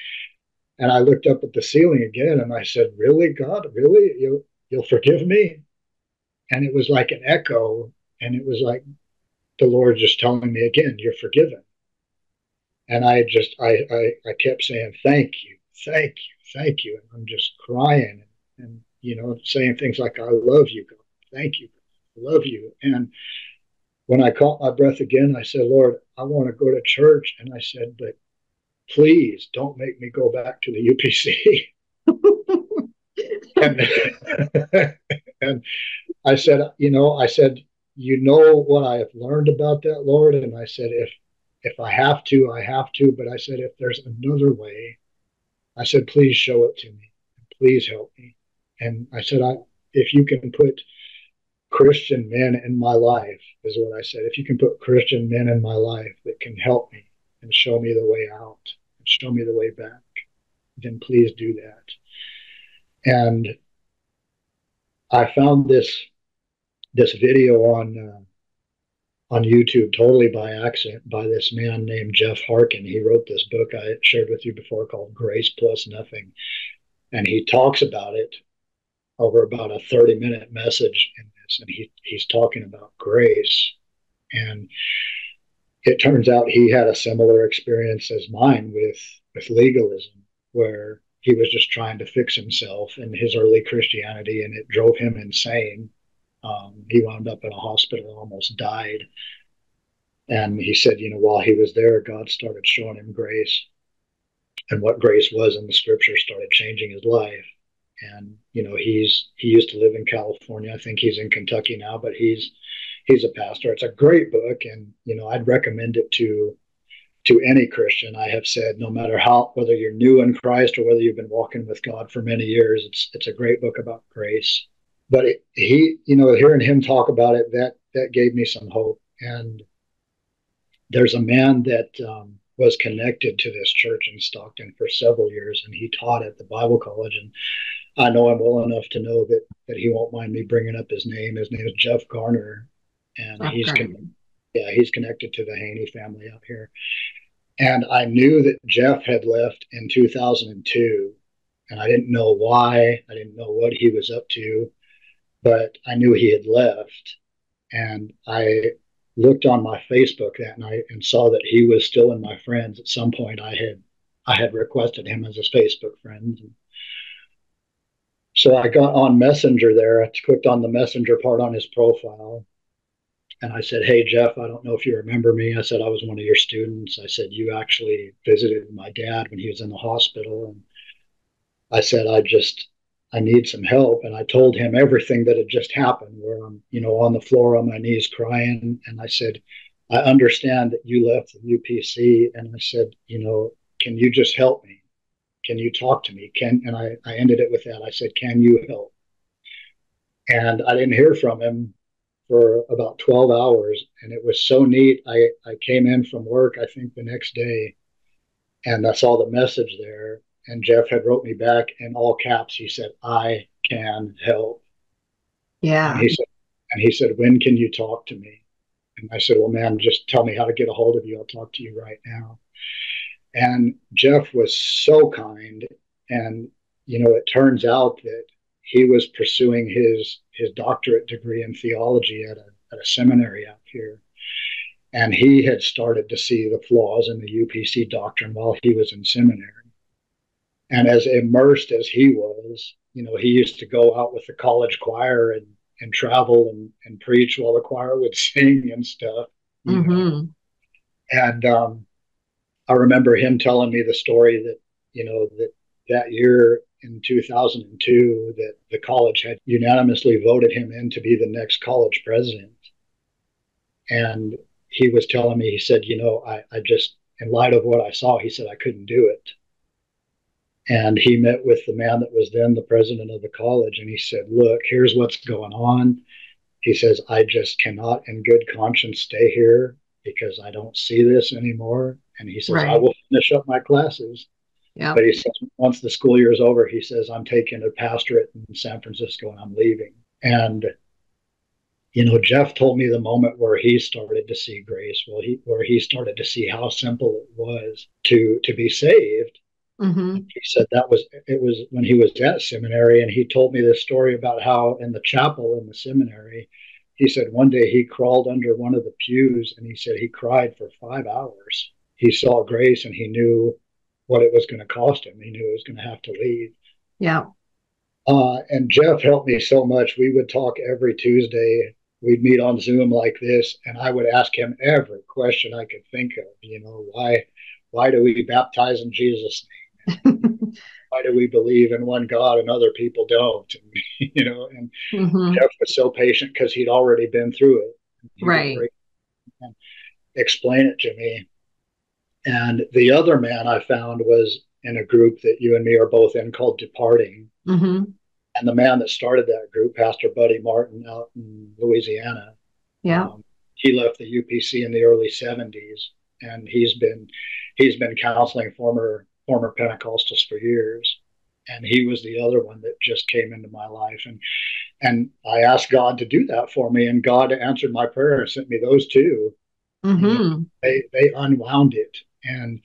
And I looked up at the ceiling again and I said, Really, God? Really? You, you'll forgive me? And it was like an echo. And it was like the Lord just telling me again, you're forgiven. And I just, I, I, I kept saying, thank you, thank you, thank you. And I'm just crying and, and, you know, saying things like, I love you, God. Thank you. I love you. And when I caught my breath again, I said, Lord, I want to go to church. And I said, but please don't make me go back to the UPC. and, and I said, you know, I said, you know what I have learned about that, Lord. And I said, if if I have to, I have to. But I said, if there's another way, I said, please show it to me. Please help me. And I said, I if you can put Christian men in my life, is what I said. If you can put Christian men in my life that can help me and show me the way out and show me the way back, then please do that. And I found this this video on uh, on YouTube totally by accident by this man named Jeff Harkin. He wrote this book I shared with you before called Grace Plus Nothing, and he talks about it over about a 30 minute message in this, and he he's talking about grace, and it turns out he had a similar experience as mine with with legalism, where he was just trying to fix himself in his early Christianity, and it drove him insane um, he wound up in a hospital, and almost died. And he said, you know, while he was there, God started showing him grace. And what grace was in the scripture started changing his life. And, you know, he's he used to live in California. I think he's in Kentucky now, but he's he's a pastor. It's a great book, and you know, I'd recommend it to to any Christian. I have said, no matter how whether you're new in Christ or whether you've been walking with God for many years, it's it's a great book about grace but it, he, you know, hearing him talk about it, that that gave me some hope. And there's a man that um, was connected to this church in Stockton for several years, and he taught at the Bible college. And I know him well enough to know that that he won't mind me bringing up his name. His name is Jeff Garner, and Jeff he's con- yeah he's connected to the Haney family up here. And I knew that Jeff had left in 2002, and I didn't know why. I didn't know what he was up to, but I knew he had left. And I looked on my Facebook that night and saw that he was still in my friends. At some point, I had I had requested him as a Facebook friend. And so I got on Messenger there. I clicked on the Messenger part on his profile, and I said, "Hey Jeff, I don't know if you remember me." I said I was one of your students. I said you actually visited my dad when he was in the hospital, and I said I just I need some help. And I told him everything that had just happened, where I'm, you know, on the floor on my knees crying. And I said, I understand that you left the UPC. And I said, you know, can you just help me? Can you talk to me? Can and I, I ended it with that. I said, Can you help? And I didn't hear from him for about 12 hours. And it was so neat. I, I came in from work, I think the next day, and I saw the message there and Jeff had wrote me back in all caps. He said, "I can help." Yeah. And he said, and he said, "When can you talk to me?" And I said, "Well, man, just tell me how to get a hold of you. I'll talk to you right now." And Jeff was so kind, and you know, it turns out that he was pursuing his his doctorate degree in theology at a at a seminary out here. And he had started to see the flaws in the UPC doctrine while he was in seminary and as immersed as he was, you know, he used to go out with the college choir and, and travel and, and preach while the choir would sing and stuff. Mm-hmm. And um, I remember him telling me the story that, you know, that that year in 2002 that the college had unanimously voted him in to be the next college president. And he was telling me, he said, you know, I, I just, in light of what I saw, he said, I couldn't do it. And he met with the man that was then the president of the college. And he said, Look, here's what's going on. He says, I just cannot, in good conscience, stay here because I don't see this anymore. And he says, right. I will finish up my classes. Yeah. But he says, once the school year is over, he says, I'm taking a pastorate in San Francisco and I'm leaving. And, you know, Jeff told me the moment where he started to see grace, well, he, where he started to see how simple it was to, to be saved Mm-hmm. He said that was it was when he was at seminary, and he told me this story about how in the chapel in the seminary, he said one day he crawled under one of the pews, and he said he cried for five hours. He saw grace, and he knew what it was going to cost him. He knew he was going to have to leave. Yeah. Uh, and Jeff helped me so much. We would talk every Tuesday. We'd meet on Zoom like this, and I would ask him every question I could think of. You know, why why do we baptize in Jesus' name? why do we believe in one God and other people don't? And, you know, and mm-hmm. Jeff was so patient because he'd already been through it. He right. explain it to me. And the other man I found was in a group that you and me are both in called Departing. Mm-hmm. And the man that started that group, Pastor Buddy Martin out in Louisiana, yeah, um, he left the UPC in the early 70s, and he's been he's been counseling former former Pentecostals for years. And he was the other one that just came into my life. And and I asked God to do that for me. And God answered my prayer and sent me those 2 mm-hmm. They they unwound it. And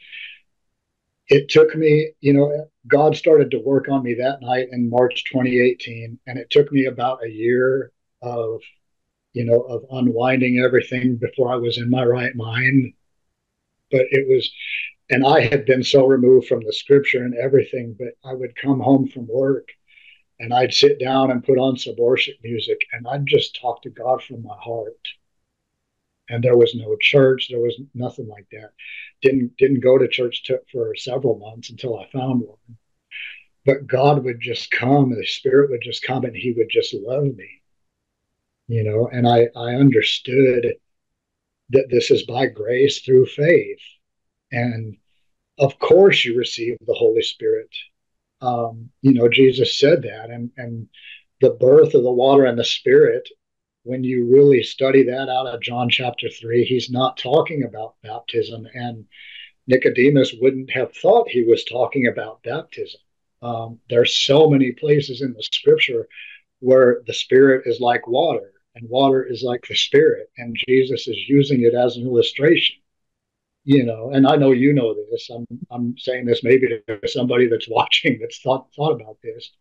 it took me, you know, God started to work on me that night in March 2018. And it took me about a year of, you know, of unwinding everything before I was in my right mind. But it was and I had been so removed from the scripture and everything, but I would come home from work and I'd sit down and put on some worship music and I'd just talk to God from my heart. And there was no church, there was nothing like that. Didn't didn't go to church for several months until I found one. But God would just come, the Spirit would just come, and He would just love me, you know. And I I understood that this is by grace through faith and of course, you receive the Holy Spirit. Um, you know, Jesus said that, and and the birth of the water and the Spirit. When you really study that out of John chapter three, he's not talking about baptism and Nicodemus wouldn't have thought he was talking about baptism. Um, there's so many places in the scripture where the spirit is like water and water is like the spirit, and Jesus is using it as an illustration. You know, and I know you know this. I'm I'm saying this maybe to somebody that's watching that's thought thought about this.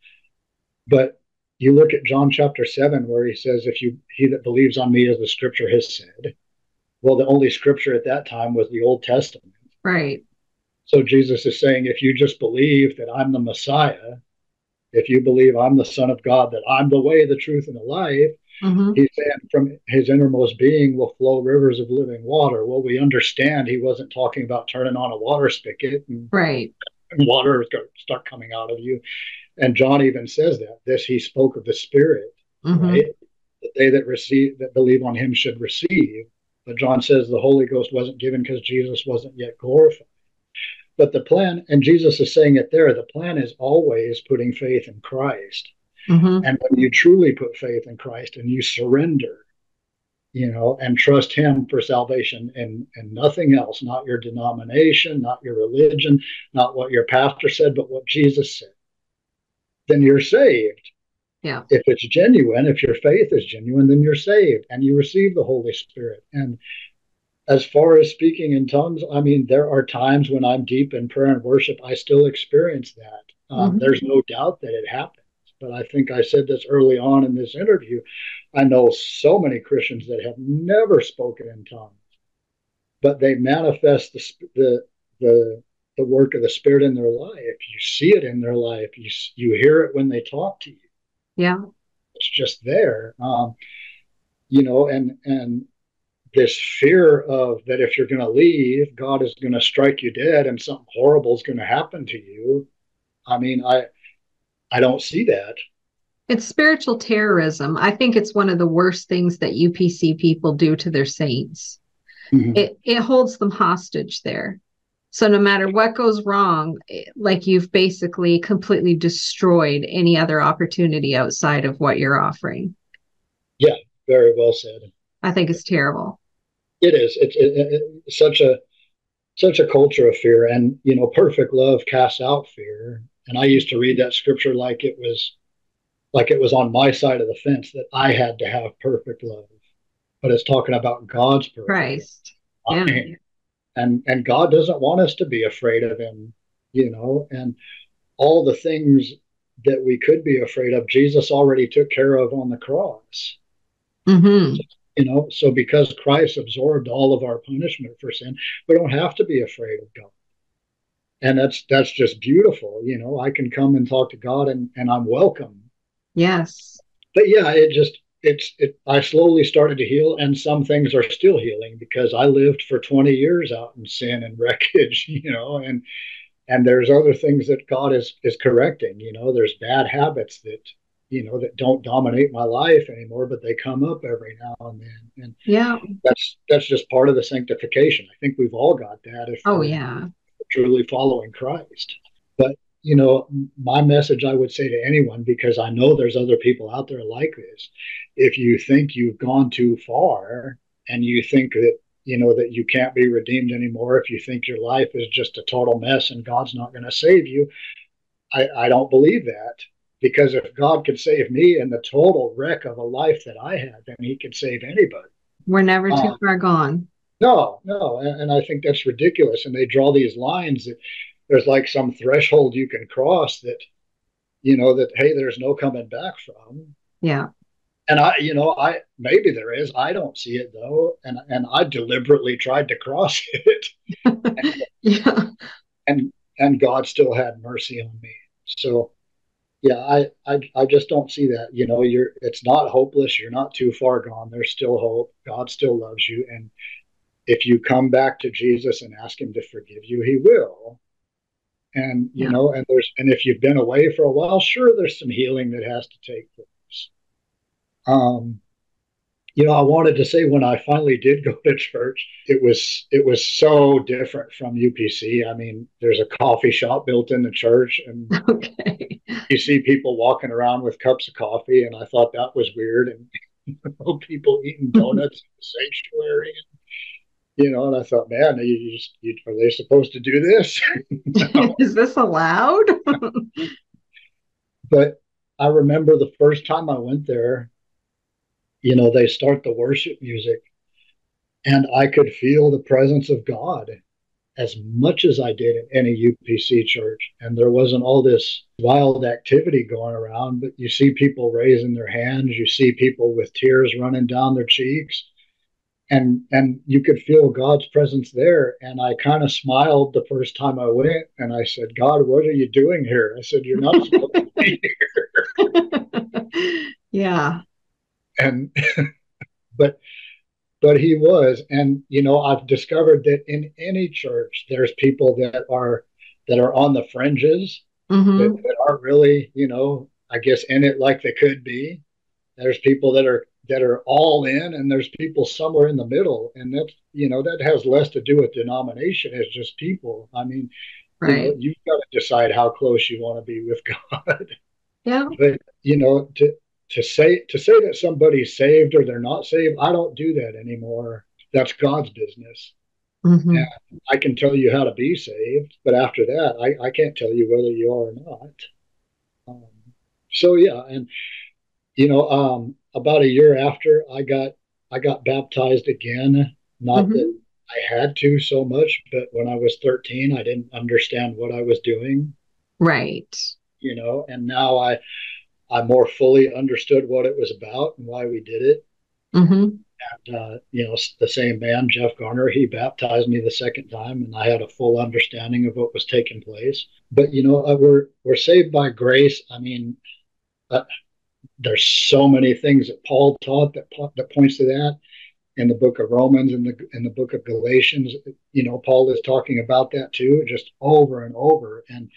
But you look at John chapter seven where he says, If you he that believes on me as the scripture has said, well, the only scripture at that time was the Old Testament. Right. So Jesus is saying, if you just believe that I'm the Messiah, if you believe I'm the Son of God, that I'm the way, the truth, and the life, mm-hmm. he's saying from his innermost being will flow rivers of living water. Well, we understand he wasn't talking about turning on a water spigot and, right. and water is going to start coming out of you. And John even says that this he spoke of the Spirit, mm-hmm. right? That they that receive that believe on him should receive. But John says the Holy Ghost wasn't given because Jesus wasn't yet glorified. But the plan, and Jesus is saying it there, the plan is always putting faith in Christ. Mm-hmm. And when you truly put faith in Christ and you surrender, you know, and trust Him for salvation and, and nothing else, not your denomination, not your religion, not what your pastor said, but what Jesus said, then you're saved. Yeah. If it's genuine, if your faith is genuine, then you're saved and you receive the Holy Spirit. And as far as speaking in tongues, I mean, there are times when I'm deep in prayer and worship, I still experience that. Um, mm-hmm. There's no doubt that it happens. But I think I said this early on in this interview. I know so many Christians that have never spoken in tongues, but they manifest the the the, the work of the Spirit in their life. You see it in their life. You you hear it when they talk to you. Yeah. It's just there. Um, you know, and and this fear of that if you're going to leave, God is going to strike you dead and something horrible is going to happen to you. I mean, I I don't see that. It's spiritual terrorism. I think it's one of the worst things that UPC people do to their saints. Mm-hmm. It it holds them hostage there. So no matter what goes wrong, like you've basically completely destroyed any other opportunity outside of what you're offering. Yeah, very well said. I think it's terrible. It is. It's it, it, such a such a culture of fear, and you know, perfect love casts out fear. And I used to read that scripture like it was like it was on my side of the fence that I had to have perfect love, but it's talking about God's perfect. Christ. Yeah and and God doesn't want us to be afraid of him, you know, and all the things that we could be afraid of, Jesus already took care of on the cross. Mm-hmm. You know, so because Christ absorbed all of our punishment for sin, we don't have to be afraid of God. And that's that's just beautiful. You know, I can come and talk to God and, and I'm welcome. Yes. But yeah, it just it's it I slowly started to heal and some things are still healing because I lived for 20 years out in sin and wreckage, you know, and and there's other things that God is is correcting, you know, there's bad habits that you know that don't dominate my life anymore but they come up every now and then. And yeah. that's that's just part of the sanctification. I think we've all got that if oh yeah. truly following christ. But you know, my message I would say to anyone, because I know there's other people out there like this, if you think you've gone too far and you think that, you know, that you can't be redeemed anymore, if you think your life is just a total mess and God's not going to save you, I, I don't believe that. Because if God could save me in the total wreck of a life that I had, then he could save anybody. We're never too um, far gone. No, no. And, and I think that's ridiculous. And they draw these lines that there's like some threshold you can cross that you know that hey there's no coming back from yeah and i you know i maybe there is i don't see it though and and i deliberately tried to cross it and, yeah and and god still had mercy on me so yeah I, I i just don't see that you know you're it's not hopeless you're not too far gone there's still hope god still loves you and if you come back to jesus and ask him to forgive you he will and you yeah. know and there's and if you've been away for a while sure there's some healing that has to take place um you know i wanted to say when i finally did go to church it was it was so different from upc i mean there's a coffee shop built in the church and okay. you see people walking around with cups of coffee and i thought that was weird and people eating donuts in the sanctuary and, you know, and I thought, man, you just, you, are they supposed to do this? Is this allowed? but I remember the first time I went there, you know, they start the worship music and I could feel the presence of God as much as I did in any UPC church. And there wasn't all this wild activity going around, but you see people raising their hands, you see people with tears running down their cheeks. And and you could feel God's presence there. And I kind of smiled the first time I went and I said, God, what are you doing here? I said, You're not supposed to be here. yeah. And but but he was. And you know i've discovered that in any church there's people that are that are on the fringes mm-hmm. that, that, aren't really you know i guess in it like they could be. There's people that are that are all in and there's people somewhere in the middle. And that's you know that has less to do with denomination. It's just people. I mean right. you know, you've got to decide how close you want to be with god. Yeah. But you know to to say to say that somebody's saved or they're not saved, I don't do that anymore. That's God's business. Mm-hmm. I can tell you how to be saved, but after that, I, I can't tell you whether you are or not. Um, so yeah, and you know, um, about a year after I got I got baptized again. Not mm-hmm. that I had to so much, but when I was 13, I didn't understand what I was doing. Right. You know, and now I I more fully understood what it was about and why we did it. Mm-hmm. And, uh, you know, the same man, Jeff Garner, he baptized me the second time, and I had a full understanding of what was taking place. But you know, uh, we're we're saved by grace. I mean, uh, there's so many things that Paul taught that that points to that in the book of Romans and the in the book of Galatians. You know, Paul is talking about that too, just over and over. And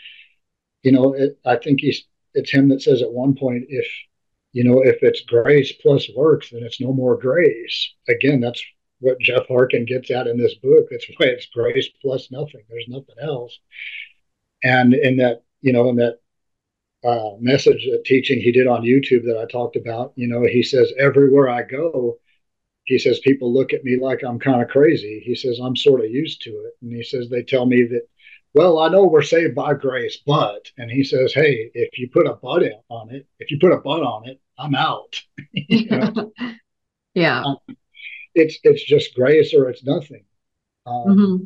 you know, it, I think he's it's him that says at one point, if you know, if it's grace plus works, then it's no more grace. Again, that's what Jeff Harkin gets at in this book. That's why it's grace plus nothing. There's nothing else. And in that, you know, in that uh, message, that teaching he did on YouTube that I talked about, you know, he says, everywhere I go, he says, people look at me like I'm kind of crazy. He says, I'm sort of used to it. And he says, they tell me that well, I know we're saved by grace, but, and he says, hey, if you put a but on it, if you put a butt on it, I'm out. yeah. Um, it's, it's just grace or it's nothing. Um, mm-hmm.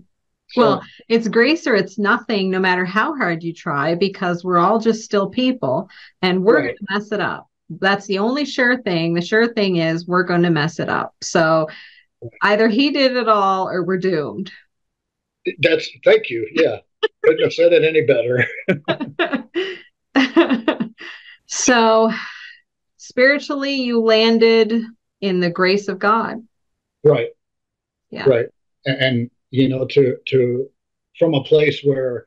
So, well, it's grace or it's nothing, no matter how hard you try, because we're all just still people and we're right. going to mess it up. That's the only sure thing. The sure thing is we're going to mess it up. So either he did it all or we're doomed. That's thank you. Yeah. Couldn't have said it any better. so, spiritually, you landed in the grace of God. Right. Yeah. Right. And, and you know, to to from a place where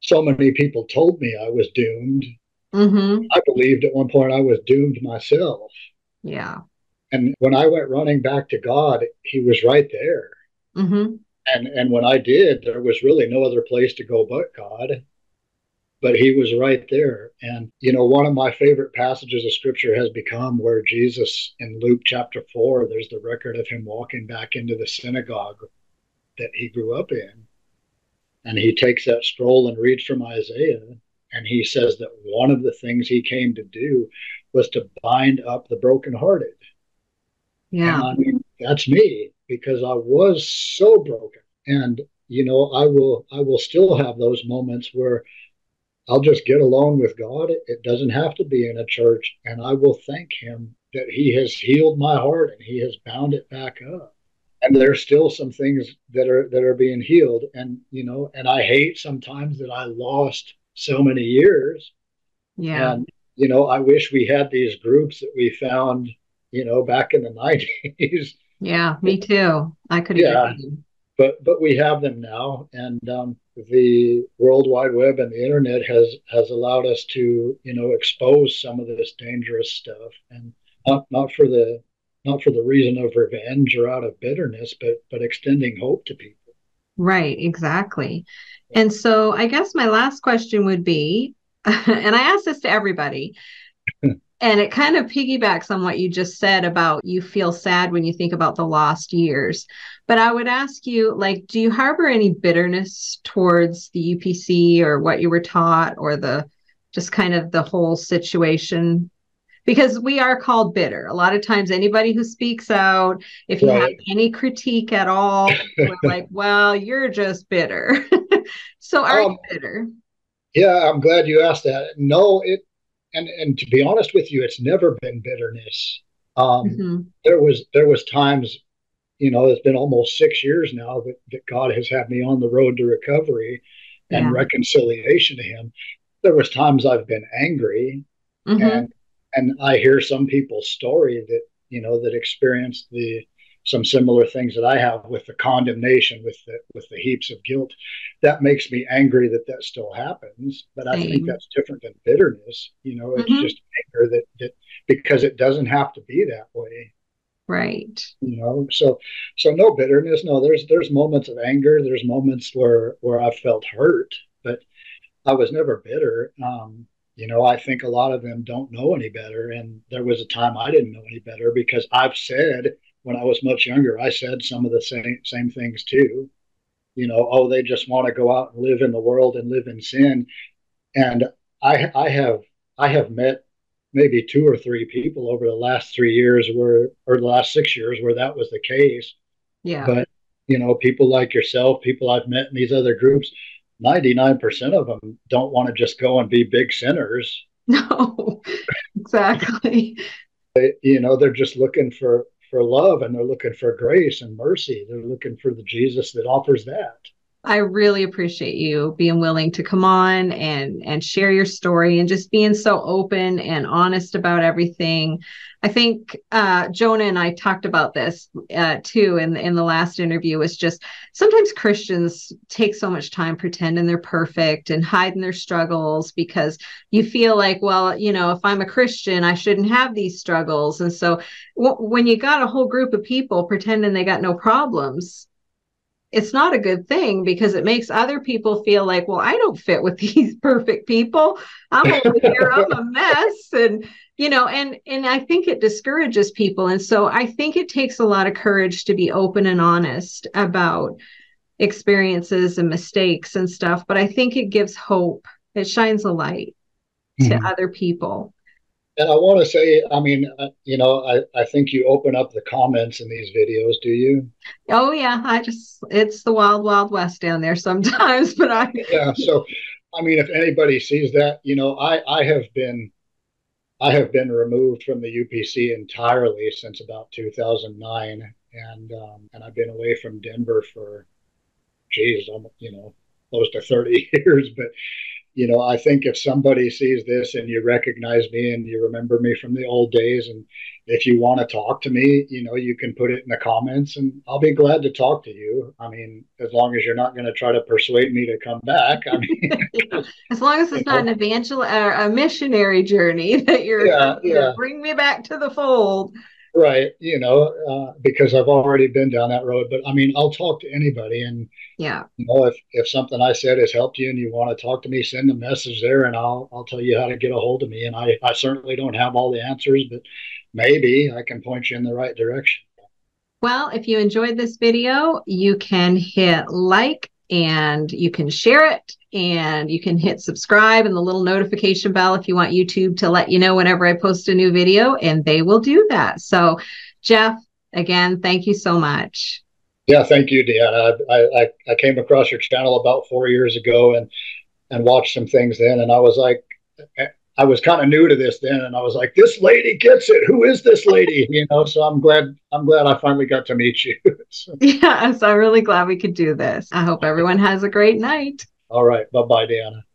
so many people told me I was doomed. Mm-hmm. I believed at one point I was doomed myself. Yeah. And when I went running back to God, He was right there. Mm-hmm and and when I did, there was really no other place to go but God. But he was right there. And you know, one of my favorite passages of scripture has become where Jesus in Luke chapter four, there's the record of him walking back into the synagogue that he grew up in. And he takes that scroll and reads from Isaiah. And he says that one of the things he came to do was to bind up the brokenhearted. Yeah. I mean, that's me because I was so broken. And you know, I will I will still have those moments where I'll just get alone with God. It doesn't have to be in a church, and I will thank Him that He has healed my heart and He has bound it back up. And there's still some things that are that are being healed, and you know, and I hate sometimes that I lost so many years. Yeah. And you know, I wish we had these groups that we found, you know, back in the '90s yeah, me too. I could yeah, but but we have them now, and um, the World Wide Web and the Internet has has allowed us to you know expose some of this dangerous stuff, and not not for the not for the reason of revenge or out of bitterness, but but extending hope to people. Right, exactly. And so I guess my last question would be, and I ask this to everybody, and it kind of piggybacks on what you just said about you feel sad when you think about the lost years. But I would ask you, like, do you harbor any bitterness towards the UPC or what you were taught or the just kind of the whole situation? Because we are called bitter. A lot of times, anybody who speaks out, if you right. have any critique at all, like, well, you're just bitter. so are um, you bitter? Yeah, I'm glad you asked that. No, it and and to be honest with you, it's never been bitterness. Um, mm-hmm. There was there was times, you know, it's been almost six years now that, that God has had me on the road to recovery and yeah. reconciliation to Him. There was times I've been angry, mm-hmm. and and I hear some people's story that you know that experienced the some similar things that I have with the condemnation, with the with the heaps of guilt. That makes me angry that that still happens. But I think that's different than bitterness. You know, it's mm-hmm. just anger that that because it doesn't have to be that way. Right. You know, so so no bitterness. No, there's there's moments of anger. There's moments where where I felt hurt, but I was never bitter. Um, you know, I think a lot of them don't know any better. And there was a time I didn't know any better because I've said when I was much younger, I said some of the same same things too. You know, oh, they just want to go out and live in the world and live in sin. And I I have I have met maybe two or three people over the last three years where or the last six years where that was the case. Yeah. But you know, people like yourself, people I've met in these other groups, 99% of them don't want to just go and be big sinners. No, exactly. you know, they're just looking for for love and they're looking for grace and mercy. They're looking for the Jesus that offers that. I really appreciate you being willing to come on and and share your story and just being so open and honest about everything. I think uh, Jonah and I talked about this uh, too in in the last interview. Is just sometimes Christians take so much time pretending they're perfect and hiding their struggles because you feel like, well, you know, if I'm a Christian, I shouldn't have these struggles. And so w- when you got a whole group of people pretending they got no problems, it's not a good thing because it makes other people feel like, well, I don't fit with these perfect people. I'm over here, I'm a mess. And, you know, and and I think it discourages people. And so I think it takes a lot of courage to be open and honest about experiences and mistakes and stuff. But I think it gives hope. It shines a light mm-hmm. to other people. And I want to say, I mean, uh, you know, I, I think you open up the comments in these videos, do you? Oh, yeah. I just, it's the wild, wild west down there sometimes, but I. yeah. So, I mean, if anybody sees that, you know, I, I have been, I have been removed from the UPC entirely since about 2009. And, um, and I've been away from Denver for, geez, I'm, you know, close to 30 years, but you know, I think if somebody sees this and you recognize me and you remember me from the old days, and if you want to talk to me, you know, you can put it in the comments and I'll be glad to talk to you. I mean, as long as you're not going to try to persuade me to come back. I mean, as long as it's not know. an evangel or a missionary journey that you're, yeah, yeah. bring me back to the fold. Right. You know, uh, because I've already been down that road, but I mean, I'll talk to anybody and, yeah. You know, if if something I said has helped you and you want to talk to me, send a message there and I'll I'll tell you how to get a hold of me. And I, I certainly don't have all the answers, but maybe I can point you in the right direction. Well, if you enjoyed this video, you can hit like and you can share it and you can hit subscribe and the little notification bell if you want YouTube to let you know whenever I post a new video, and they will do that. So, Jeff, again, thank you so much. Yeah, thank you, Deanna. I, I, I came across your channel about four years ago and and watched some things then, and I was like, I was kind of new to this then, and I was like, this lady gets it. Who is this lady? You know. So I'm glad I'm glad I finally got to meet you. so. Yes, I'm really glad we could do this. I hope everyone has a great night. All right. Bye bye, Deanna.